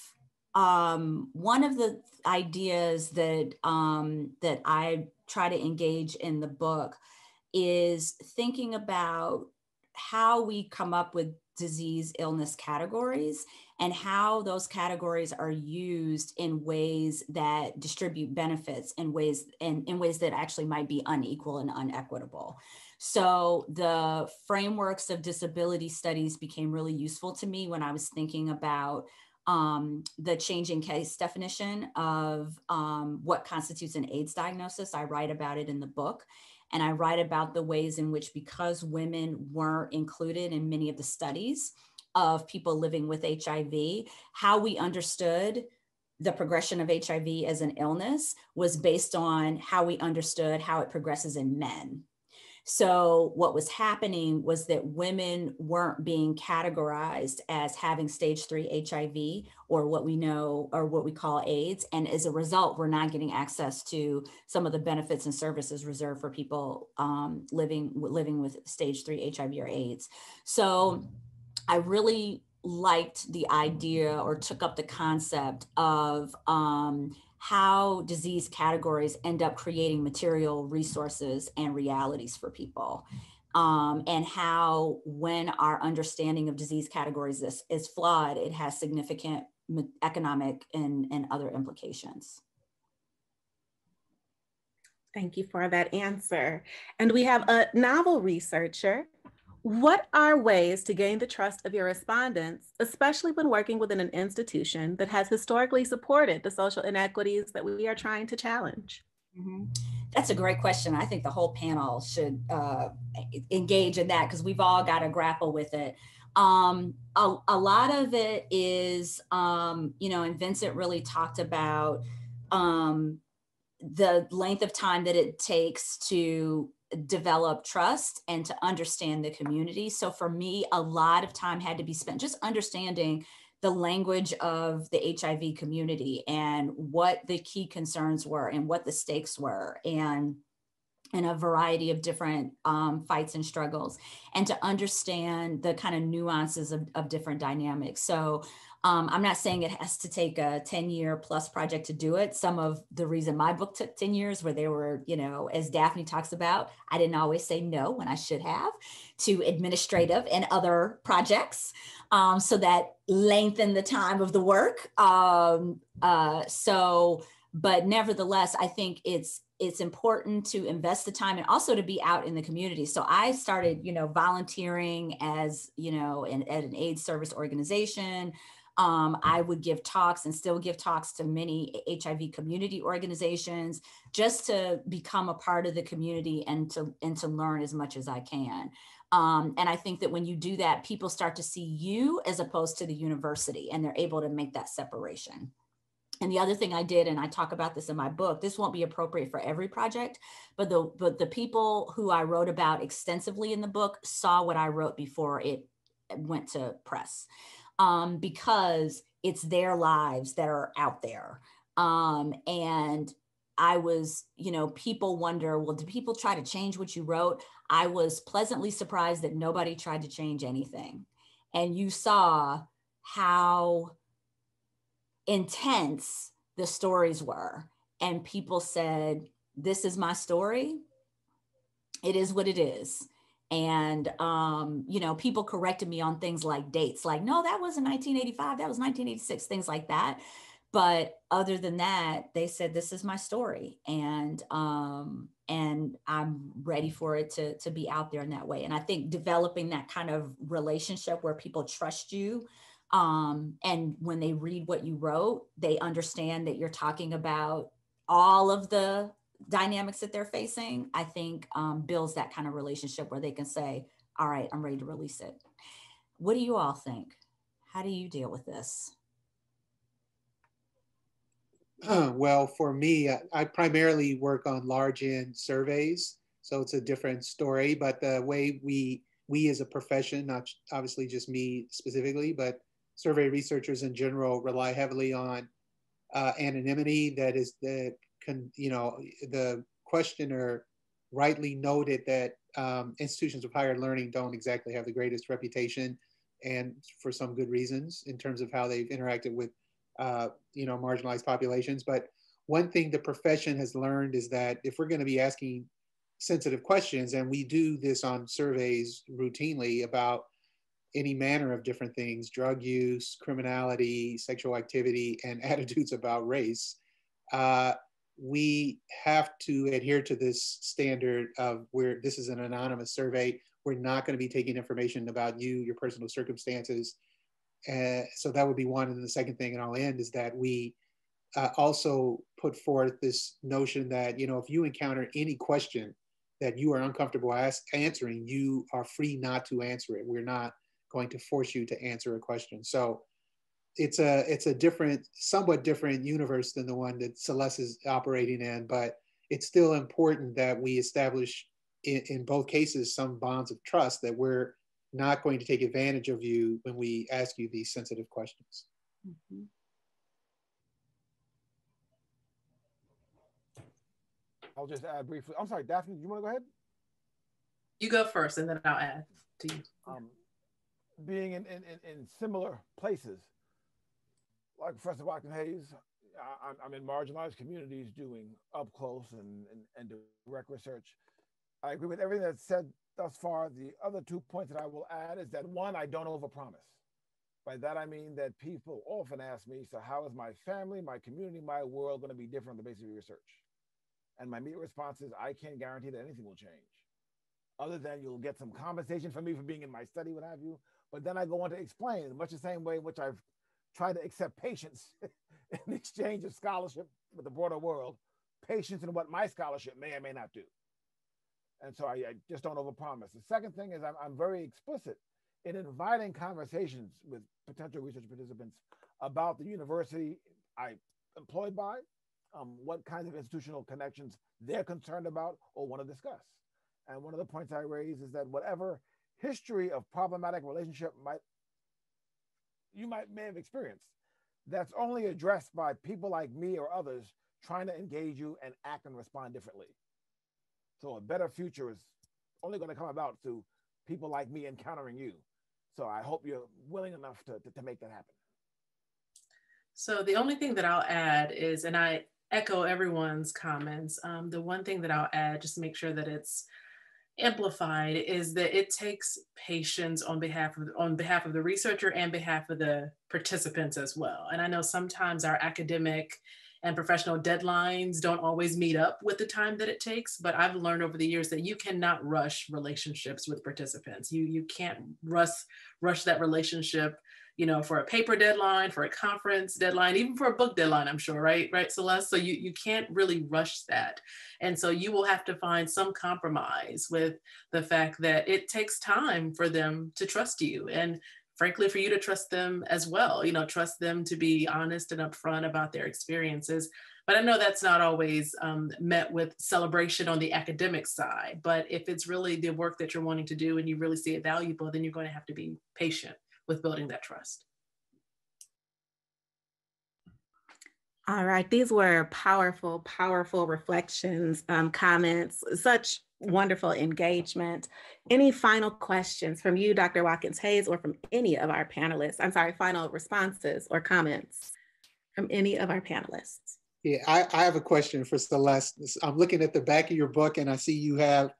[SPEAKER 6] um, one of the ideas that um, that I try to engage in the book is thinking about how we come up with disease illness categories and how those categories are used in ways that distribute benefits in ways in, in ways that actually might be unequal and unequitable so the frameworks of disability studies became really useful to me when i was thinking about um, the changing case definition of um, what constitutes an AIDS diagnosis. I write about it in the book. And I write about the ways in which, because women weren't included in many of the studies of people living with HIV, how we understood the progression of HIV as an illness was based on how we understood how it progresses in men. So, what was happening was that women weren't being categorized as having stage three HIV or what we know or what we call AIDS. And as a result, we're not getting access to some of the benefits and services reserved for people um, living, living with stage three HIV or AIDS. So, I really liked the idea or took up the concept of um, how disease categories end up creating material resources and realities for people. Um, and how, when our understanding of disease categories is, is flawed, it has significant economic and, and other implications.
[SPEAKER 1] Thank you for that answer. And we have a novel researcher what are ways to gain the trust of your respondents, especially when working within an institution that has historically supported the social inequities that we are trying to challenge?
[SPEAKER 6] Mm-hmm. That's a great question. I think the whole panel should uh, engage in that because we've all got to grapple with it. Um, a, a, lot of it is, um, you know, and Vincent really talked about um, the length of time that it takes to develop trust and to understand the community. So for me, a lot of time had to be spent just understanding the language of the HIV community and what the key concerns were and what the stakes were and and a variety of different um, fights and struggles and to understand the kind of nuances of, of different dynamics so um, I'm not saying it has to take a 10 year plus project to do it. Some of the reason my book took 10 years, where they were, you know, as Daphne talks about, I didn't always say no when I should have to administrative and other projects. Um, so that lengthened the time of the work. Um, uh, so, but nevertheless, I think it's it's important to invest the time and also to be out in the community. So I started, you know, volunteering as, you know, in, at an AIDS service organization Um, I would give talks and still give talks to many HIV community organizations just to become a part of the community and to and to learn as much as I can. Um, and I think that when you do that, people start to see you as opposed to the university, and they're able to make that separation. And the other thing I did, and I talk about this in my book, this won't be appropriate for every project, but the but the people who I wrote about extensively in the book saw what I wrote before it went to press, um, because it's their lives that are out there. Um, and I was, you know, people wonder, well, do people try to change what you wrote? I was pleasantly surprised that nobody tried to change anything. And you saw how intense the stories were. And people said, This is my story. It is what it is. And, um, you know, people corrected me on things like dates, like, no, that wasn't 1985, that was 1986, things like that. But other than that they said this is my story and um and i'm ready for it to to be out there in that way. And i think developing that kind of relationship where people trust you um and when they read what you wrote they understand that you're talking about all of the dynamics that they're facing i think um, builds that kind of relationship where they can say all right i'm ready to release it what do you all think how do you deal with this
[SPEAKER 4] well, for me, I primarily work on large N surveys, so it's a different story. But the way we we as a profession, not obviously just me specifically, but survey researchers in general rely heavily on uh, anonymity. That is the you know the questioner rightly noted that um, institutions of higher learning don't exactly have the greatest reputation, and for some good reasons in terms of how they've interacted with uh, you know, marginalized populations. But one thing the profession has learned is that if we're going to be asking sensitive questions, and we do this on surveys routinely about any manner of different things drug use, criminality, sexual activity, and (laughs) attitudes about race. Uh, we have to adhere to this standard of where this is an anonymous survey. We're not going to be taking information about you, your personal circumstances, uh, so that would be one. And the second thing, and I'll end, is that we uh, also put forth this notion that, you know, if you encounter any question that you are uncomfortable ask, answering, you are free not to answer it. We're not going to force you to answer a question. So it's a it's a different, somewhat different universe than the one that Celeste is operating in, but it's still important that we establish in, in both cases some bonds of trust that we're not going to take advantage of you when we ask you these sensitive questions. Mm-hmm.
[SPEAKER 3] I'll just add briefly. I'm sorry, Daphne, you want to go ahead?
[SPEAKER 5] You go first, and then I'll add to you. Um,
[SPEAKER 3] being in, in, in, similar places, like Professor Watkins Hayes, I, am in marginalized communities doing up close and, and, and direct research. I agree with everything that's said thus far. The other two points that I will add is that one, I don't overpromise. By that I mean that people often ask me, so how is my family, my community, my world going to be different on the basis of your research? And my immediate response is, I can't guarantee that anything will change. Other than you'll get some compensation from me for being in my study, what have you. But then I go on to explain much the same way in which I've tried to accept patience (laughs) in exchange of scholarship with the broader world, patience in what my scholarship may or may not do. And so I, I just don't overpromise. The second thing is I'm, I'm very explicit in inviting conversations with potential research participants about the university I employed by, um, what kinds of institutional connections they're concerned about or want to discuss. And one of the points I raise is that whatever history of problematic relationship might you might may have experienced, that's only addressed by people like me or others trying to engage you and act and respond differently. So a better future is only going to come about through people like me encountering you. So I hope you're willing enough to, to, to make that happen.
[SPEAKER 5] So the only thing that I'll add is, and I echo everyone's comments, um, the one thing that I'll add, just to make sure that it's amplified is that it takes patience on behalf of on behalf of the researcher and behalf of the participants as well. And I know sometimes our academic and professional deadlines don't always meet up with the time that it takes but i've learned over the years that you cannot rush relationships with participants you you can't rush rush that relationship you know, for a paper deadline, for a conference deadline, even for a book deadline, I'm sure, right? Right, Celeste? So you, you can't really rush that. And so you will have to find some compromise with the fact that it takes time for them to trust you. And frankly, for you to trust them as well, you know, trust them to be honest and upfront about their experiences. But I know that's not always um, met with celebration on the academic side. But if it's really the work that you're wanting to do and you really see it valuable, then you're going to have to be patient with building that trust.
[SPEAKER 1] All right, these were powerful, powerful reflections, um, comments, such wonderful engagement. Any final questions from you, Dr. Watkins Hayes, or from any of our panelists? I'm sorry, final responses or comments from any of our panelists?
[SPEAKER 4] Yeah, I, I have a question for Celeste. I'm looking at the back of your book and I see you have,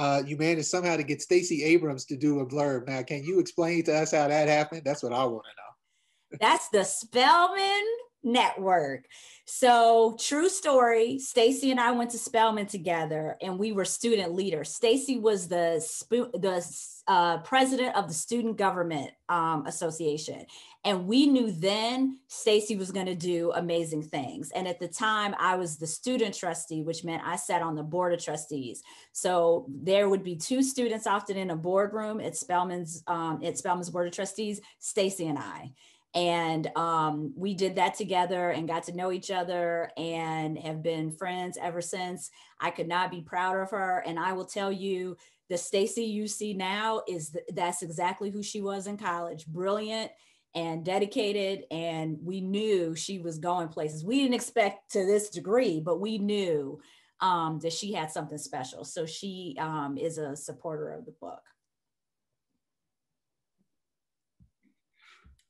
[SPEAKER 4] uh, you managed somehow to get Stacey Abrams to do a blurb. Now, can you explain to us how that happened? That's what I want to know.
[SPEAKER 6] That's the Spelman Network. So, true story. Stacey and I went to Spelman together, and we were student leaders. Stacey was the the uh, president of the Student Government um, Association, and we knew then Stacey was going to do amazing things. And at the time, I was the student trustee, which meant I sat on the board of trustees. So there would be two students often in a boardroom at Spelman's um, at Spelman's board of trustees, Stacey and I and um, we did that together and got to know each other and have been friends ever since. I could not be prouder of her and i will tell you the stacey you see now is th- that's exactly who she was in college brilliant and dedicated and we knew she was going places. We didn't expect to this degree but we knew um, that she had something special. So she um, is a supporter of the book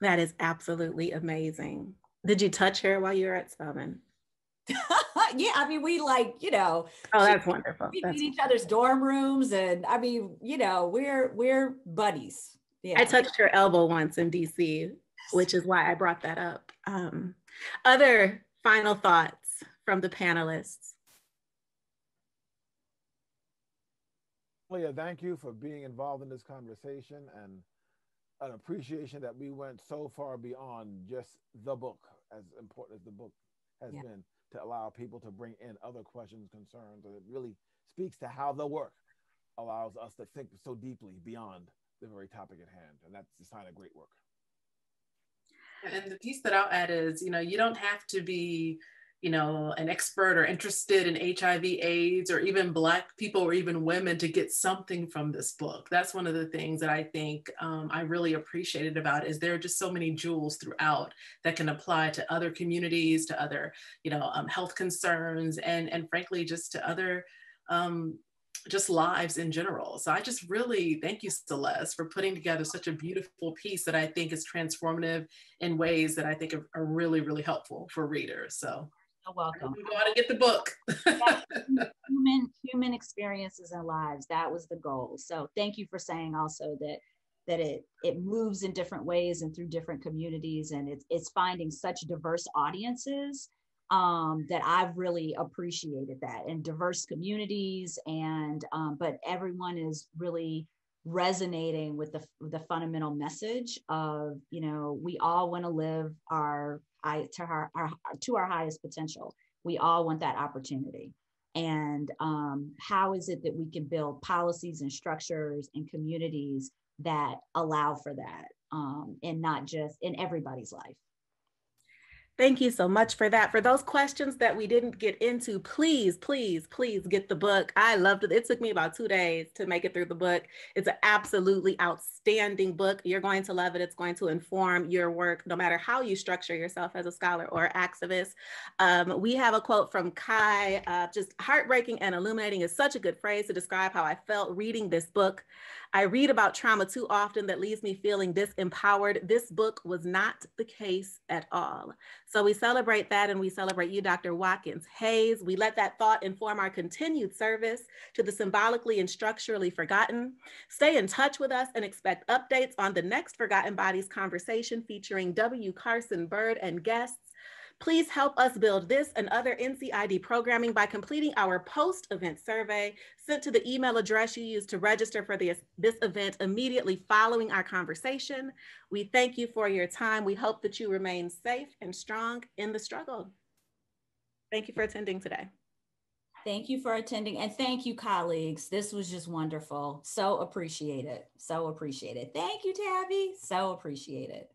[SPEAKER 1] That is absolutely amazing. Did you touch her while you were at Spelman? (laughs)
[SPEAKER 6] yeah, I mean, we like, you know,
[SPEAKER 1] oh, that's she, wonderful.
[SPEAKER 6] We
[SPEAKER 1] that's
[SPEAKER 6] each other's dorm rooms, and I mean, you know, we're we're buddies.
[SPEAKER 1] Yeah. I touched her elbow once in DC, which is why I brought that up. Um, other final thoughts from the panelists.
[SPEAKER 3] Leah, thank you for being involved in this conversation and an appreciation that we went so far beyond just the book, as important as the book has yeah. been, to allow people to bring in other questions, concerns, and it really speaks to how the work allows us to think so deeply beyond the very topic at hand. And that's a sign of great work.
[SPEAKER 5] And the piece that I'll add is, you know, you don't have to be you know, an expert or interested in HIV AIDS or even Black people or even women to get something from this book. That's one of the things that I think um, I really appreciated about is there are just so many jewels throughout that can apply to other communities, to other, you know, um, health concerns, and, and frankly, just to other um, just lives in general. So I just really thank you, Celeste, for putting together such a beautiful piece that I think is transformative in ways that I think are really, really helpful for readers. So
[SPEAKER 6] welcome.
[SPEAKER 5] Go out and get the book. (laughs) (laughs)
[SPEAKER 6] human human experiences and lives. That was the goal. So thank you for saying also that that it it moves in different ways and through different communities and it's it's finding such diverse audiences um, that I've really appreciated that and diverse communities and um, but everyone is really resonating with the the fundamental message of you know we all want to live our to our, our to our highest potential. We all want that opportunity. And um, how is it that we can build policies and structures and communities that allow for that um, and not just in everybody's life?
[SPEAKER 1] Thank you so much for that. For those questions that we didn't get into, please, please, please get the book. I loved it. It took me about two days to make it through the book. It's absolutely outstanding book. You're going to love it. It's going to inform your work, no matter how you structure yourself as a scholar or activist. Um, we have a quote from Kai, uh, just heartbreaking and illuminating is such a good phrase to describe how I felt reading this book. I read about trauma too often that leaves me feeling disempowered. This book was not the case at all. So we celebrate that and we celebrate you, Dr. Watkins Hayes. We let that thought inform our continued service to the symbolically and structurally forgotten. Stay in touch with us and expect updates on the next Forgotten Bodies conversation featuring W. Carson Byrd and guests. Please help us build this and other NCID programming by completing our post-event survey sent to the email address you used to register for this, this event immediately following our conversation. We thank you for your time. We hope that you remain safe and strong in the struggle. Thank you for attending today.
[SPEAKER 6] Thank you for attending and thank you, colleagues. This was just wonderful. So appreciate it. So appreciate it. Thank you, Tabbye. So appreciate it.